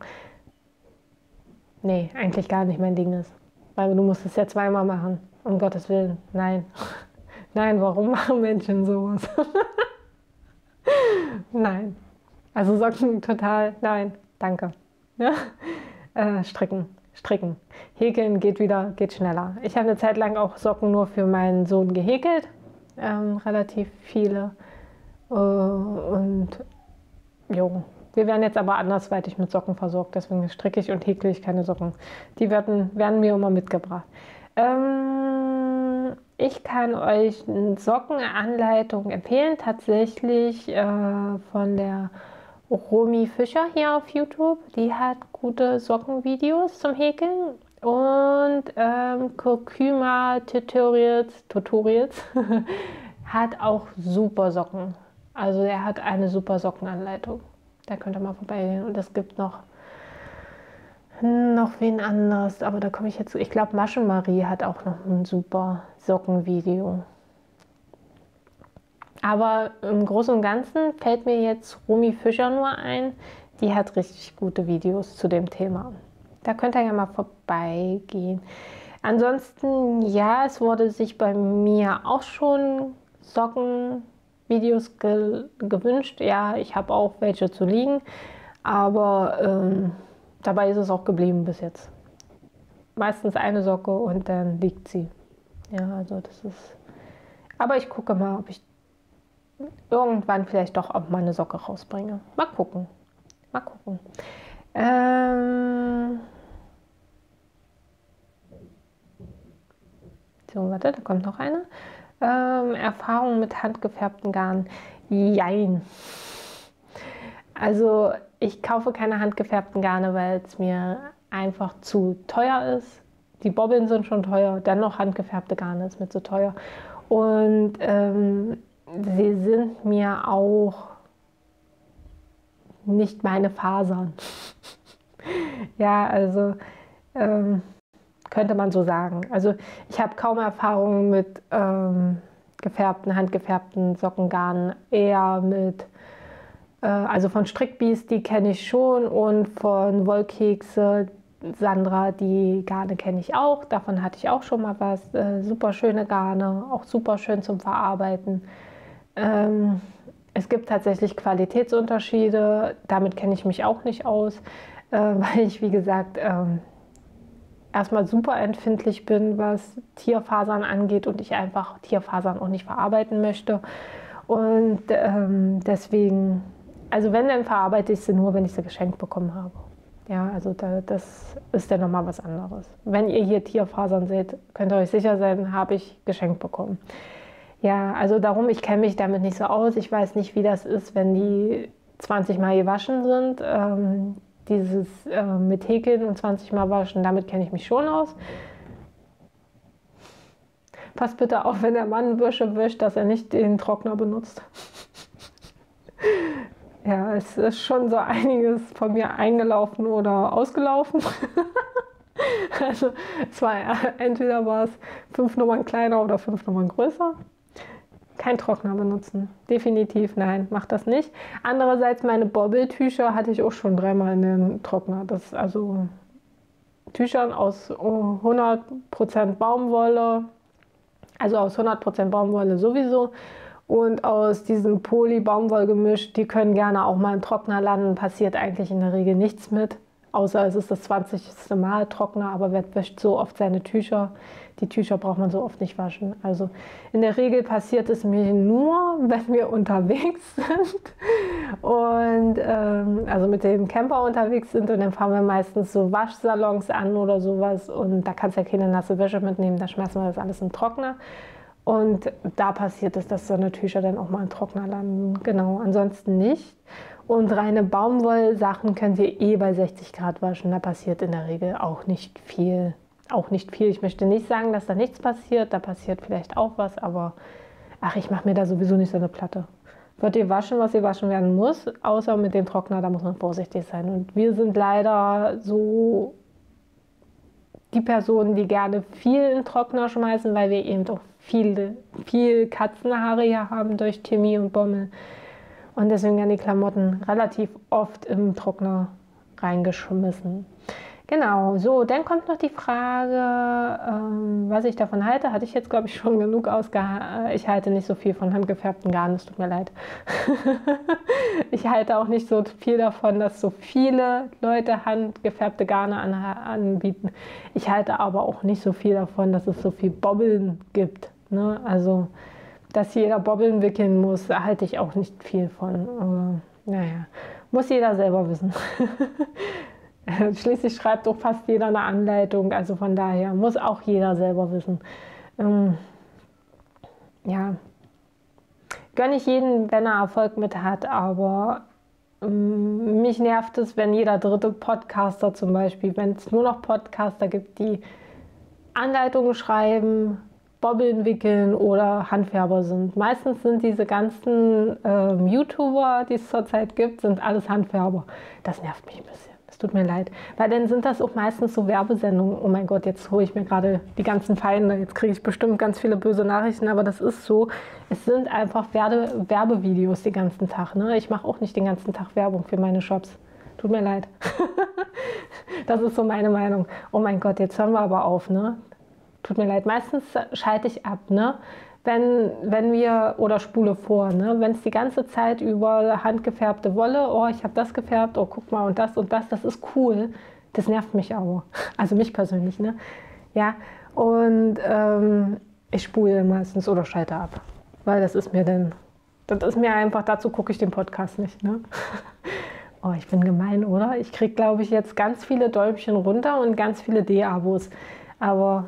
[SPEAKER 1] Nee, eigentlich gar nicht mein Ding ist. Weil du musst es ja zweimal machen. Um Gottes Willen. Nein. Nein, warum machen Menschen sowas? nein. Also Socken total, nein, danke. Ja? Äh, stricken, stricken. Häkeln geht wieder, geht schneller. Ich habe eine Zeit lang auch Socken nur für meinen Sohn gehäkelt, ähm, relativ viele. Äh, und jo, wir werden jetzt aber andersweitig mit Socken versorgt, deswegen stricke ich und häkle ich keine Socken. Die werden, werden mir immer mitgebracht. Ähm, ich kann euch eine Sockenanleitung empfehlen, tatsächlich äh, von der Romy Fischer hier auf YouTube. Die hat gute Sockenvideos zum Häkeln. Und ähm, Kurkuma Tutorials, Tutorials hat auch super Socken. Also er hat eine super Sockenanleitung. Da könnt ihr mal vorbeigehen. Und es gibt noch, noch wen anders. Aber da komme ich jetzt zu. Ich glaube, Maschenmarie hat auch noch ein super Sockenvideo. Aber im Großen und Ganzen fällt mir jetzt Rumi Fischer nur ein. Die hat richtig gute Videos zu dem Thema. Da könnt ihr ja mal vorbeigehen. Ansonsten, ja, es wurde sich bei mir auch schon Sockenvideos ge gewünscht. Ja, ich habe auch welche zu liegen, aber ähm, dabei ist es auch geblieben bis jetzt. Meistens eine Socke und dann liegt sie. Ja, also das ist. Aber ich gucke mal, ob ich irgendwann vielleicht doch auch mal eine Socke rausbringe. Mal gucken. Mal gucken. Ähm so, warte, da kommt noch eine. Ähm, Erfahrung mit handgefärbten Garn. Jein. Also ich kaufe keine handgefärbten Garne, weil es mir einfach zu teuer ist. Die Bobbeln sind schon teuer, dann noch handgefärbte Garne ist mir zu teuer. Und ähm, sie sind mir auch nicht meine Fasern. ja, also ähm, könnte man so sagen. Also ich habe kaum Erfahrung mit ähm, gefärbten, handgefärbten Sockengarnen, eher mit, äh, also von Strickbies, die kenne ich schon und von Wollkekse, Sandra, die Garne kenne ich auch. Davon hatte ich auch schon mal was. Äh, super schöne Garne, auch super schön zum Verarbeiten. Ähm, es gibt tatsächlich Qualitätsunterschiede. Damit kenne ich mich auch nicht aus, äh, weil ich, wie gesagt, ähm, erstmal super empfindlich bin, was Tierfasern angeht und ich einfach Tierfasern auch nicht verarbeiten möchte. Und ähm, deswegen, also wenn, dann verarbeite ich sie nur, wenn ich sie geschenkt bekommen habe. Ja, also da, das ist ja nochmal was anderes. Wenn ihr hier Tierfasern seht, könnt ihr euch sicher sein, habe ich geschenkt bekommen. Ja, also darum, ich kenne mich damit nicht so aus. Ich weiß nicht, wie das ist, wenn die 20 Mal gewaschen sind. Ähm, dieses äh, mit Häkeln und 20 Mal waschen, damit kenne ich mich schon aus. Passt bitte auf, wenn der Mann Wäsche wäscht, dass er nicht den Trockner benutzt. ja, es ist schon so einiges von mir eingelaufen oder ausgelaufen. also es war entweder war es fünf Nummern kleiner oder fünf Nummern größer. Kein Trockner benutzen. Definitiv nein, mach das nicht. Andererseits meine Bobbeltücher hatte ich auch schon dreimal in den Trockner. Das also Tüchern aus 100% Baumwolle, also aus 100% Baumwolle sowieso und aus diesem Poly-Baumwollgemisch, die können gerne auch mal im Trockner landen, passiert eigentlich in der Regel nichts mit. Außer es ist das 20. Mal Trockner, aber wer wäscht so oft seine Tücher? Die Tücher braucht man so oft nicht waschen. Also in der Regel passiert es mir nur, wenn wir unterwegs sind und ähm, also mit dem Camper unterwegs sind und dann fahren wir meistens so Waschsalons an oder sowas und da kannst du ja keine nasse Wäsche mitnehmen, da schmeißen wir das alles im Trockner. Und da passiert es, dass so eine Tücher dann auch mal im Trockner landen. Genau, ansonsten nicht. Und reine Baumwollsachen könnt ihr eh bei 60 Grad waschen. Da passiert in der Regel auch nicht viel auch nicht viel. Ich möchte nicht sagen, dass da nichts passiert. Da passiert vielleicht auch was, aber ach, ich mache mir da sowieso nicht so eine Platte. Wird ihr waschen, was ihr waschen werden muss, außer mit dem Trockner, da muss man vorsichtig sein. Und wir sind leider so die Personen, die gerne viel in den Trockner schmeißen, weil wir eben doch viel, viel Katzenhaare hier haben durch Timmy und Bommel. Und deswegen werden die Klamotten relativ oft im Trockner reingeschmissen. Genau, so, dann kommt noch die Frage, ähm, was ich davon halte. Hatte ich jetzt, glaube ich, schon genug ausgehalten. Ich halte nicht so viel von handgefärbten Garn, es tut mir leid. ich halte auch nicht so viel davon, dass so viele Leute handgefärbte Garne an, anbieten. Ich halte aber auch nicht so viel davon, dass es so viel Bobbeln gibt. Ne? Also, dass jeder Bobbeln wickeln muss, halte ich auch nicht viel von. Aber, naja, muss jeder selber wissen. Schließlich schreibt doch fast jeder eine Anleitung, also von daher muss auch jeder selber wissen. Ähm, ja, gönne ich jeden, wenn er Erfolg mit hat, aber ähm, mich nervt es, wenn jeder dritte Podcaster zum Beispiel, wenn es nur noch Podcaster gibt, die Anleitungen schreiben, Bobbeln wickeln oder Handfärber sind. Meistens sind diese ganzen ähm, YouTuber, die es zurzeit gibt, sind alles Handfärber. Das nervt mich ein bisschen. Es tut mir leid. Weil dann sind das auch meistens so Werbesendungen. Oh mein Gott, jetzt hole ich mir gerade die ganzen Feinde. Jetzt kriege ich bestimmt ganz viele böse Nachrichten, aber das ist so. Es sind einfach Werbe Werbevideos den ganzen Tag. Ne? Ich mache auch nicht den ganzen Tag Werbung für meine Shops. Tut mir leid. das ist so meine Meinung. Oh mein Gott, jetzt hören wir aber auf. Ne? Tut mir leid. Meistens schalte ich ab. Ne? wenn, wenn wir, oder spule vor, ne? wenn es die ganze Zeit über handgefärbte Wolle, oh, ich habe das gefärbt, oh, guck mal, und das und das, das ist cool, das nervt mich aber. Also mich persönlich, ne? Ja, und ähm, ich spule meistens oder schalte ab, weil das ist mir dann, das ist mir einfach, dazu gucke ich den Podcast nicht, ne? Oh, ich bin gemein, oder? Ich kriege, glaube ich, jetzt ganz viele Däumchen runter und ganz viele D-Abos. Aber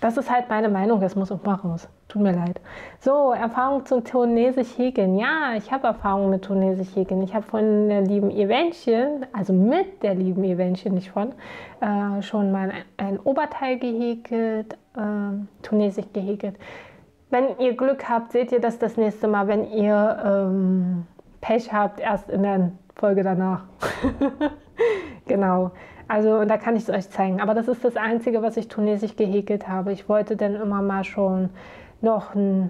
[SPEAKER 1] das ist halt meine Meinung, das muss auch mal raus. Tut mir leid. So, Erfahrung zum Tunesisch Häkeln. Ja, ich habe Erfahrung mit Tunesisch Häkeln. Ich habe von der lieben Eventchen, also mit der lieben Eventchen, nicht von, äh, schon mal ein, ein, Oberteil gehäkelt, äh, Tunesisch gehäkelt. Wenn ihr Glück habt, seht ihr das das nächste Mal. Wenn ihr ähm, Pech habt, erst in der Folge danach. genau. Also da kann ich es euch zeigen. Aber das ist das Einzige, was ich tunesisch gehäkelt habe. Ich wollte dann immer mal schon noch ein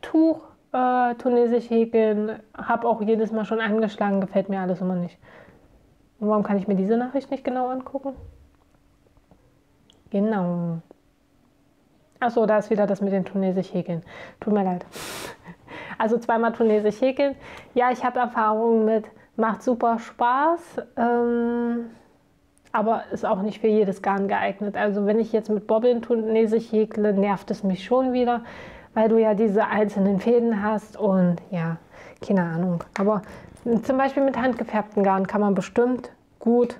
[SPEAKER 1] Tuch äh, tunesisch häkeln. Habe auch jedes Mal schon angeschlagen. Gefällt mir alles immer nicht. Und warum kann ich mir diese Nachricht nicht genau angucken? Genau. Achso, da ist wieder das mit den tunesisch häkeln. Tut mir leid. Also zweimal tunesisch häkeln. Ja, ich habe Erfahrungen mit, macht super Spaß, ähm, aber ist auch nicht für jedes Garn geeignet. Also wenn ich jetzt mit Bobbeln tunesisch häkle, nervt es mich schon wieder, weil du ja diese einzelnen Fäden hast und ja, keine Ahnung. Aber zum Beispiel mit handgefärbten Garn kann man bestimmt gut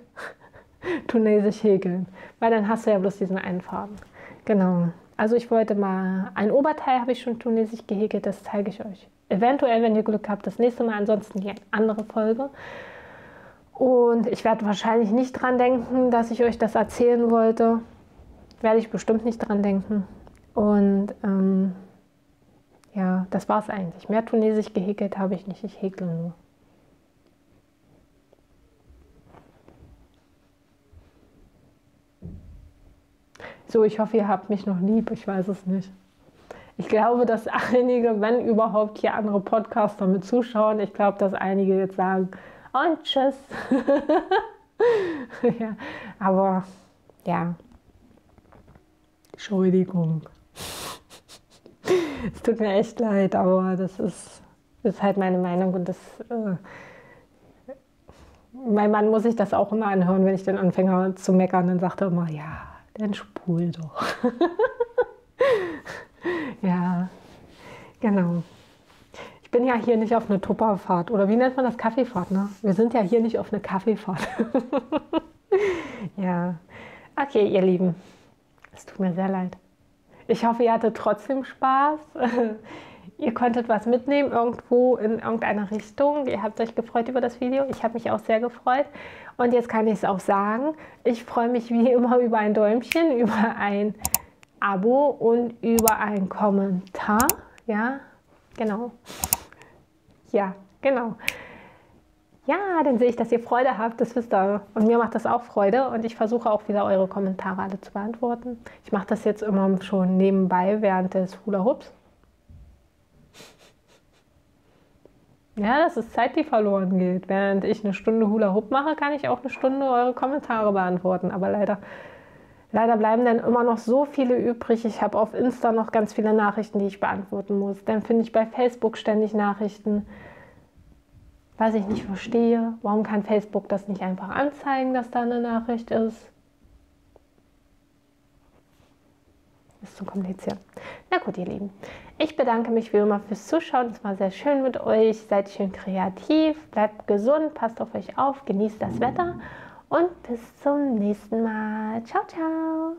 [SPEAKER 1] tunesisch häkeln, weil dann hast du ja bloß diesen einen Faden. Genau. Also ich wollte mal, ein Oberteil habe ich schon tunesisch gehäkelt, das zeige ich euch. Eventuell, wenn ihr Glück habt, das nächste Mal, ansonsten die andere Folge. Und ich werde wahrscheinlich nicht dran denken, dass ich euch das erzählen wollte. Werde ich bestimmt nicht dran denken. Und ähm, ja, das war es eigentlich. Mehr tunesisch gehäkelt habe ich nicht, ich häkle nur. So, ich hoffe, ihr habt mich noch lieb. Ich weiß es nicht. Ich glaube, dass einige, wenn überhaupt hier andere Podcaster mit zuschauen, ich glaube, dass einige jetzt sagen, und tschüss. ja, aber ja, Entschuldigung. es tut mir echt leid, aber das ist, ist halt meine Meinung und das. Äh, mein Mann muss sich das auch immer anhören, wenn ich dann anfange zu meckern, dann sagt er immer, ja, dann spul doch. ja, genau. Ich bin ja hier nicht auf eine Tupperfahrt oder wie nennt man das Kaffeefahrt, ne? Wir sind ja hier nicht auf eine Kaffeefahrt. ja. Okay, ihr Lieben. Es tut mir sehr leid. Ich hoffe, ihr hattet trotzdem Spaß. ihr konntet was mitnehmen, irgendwo in irgendeiner Richtung. Ihr habt euch gefreut über das Video. Ich habe mich auch sehr gefreut. Und jetzt kann ich es auch sagen. Ich freue mich wie immer über ein Däumchen, über ein Abo und über einen Kommentar. Ja, genau. Ja, genau. Ja, dann sehe ich, dass ihr Freude habt, das wisst ihr. Und mir macht das auch Freude und ich versuche auch wieder eure Kommentare alle zu beantworten. Ich mache das jetzt immer schon nebenbei während des Hula Hoops. Ja, das ist Zeit, die verloren geht. Während ich eine Stunde Hula Hoop mache, kann ich auch eine Stunde eure Kommentare beantworten. Aber leider, leider bleiben dann immer noch so viele übrig. Ich habe auf Insta noch ganz viele Nachrichten, die ich beantworten muss. Dann finde ich bei Facebook ständig Nachrichten was ich nicht verstehe. Warum kann Facebook das nicht einfach anzeigen, dass da eine Nachricht ist? Ist zu kompliziert. Na gut, ihr Lieben. Ich bedanke mich wie immer fürs Zuschauen. Es war sehr schön mit euch. Seid schön kreativ, bleibt gesund, passt auf euch auf, genießt das Wetter und bis zum nächsten Mal. Ciao, ciao.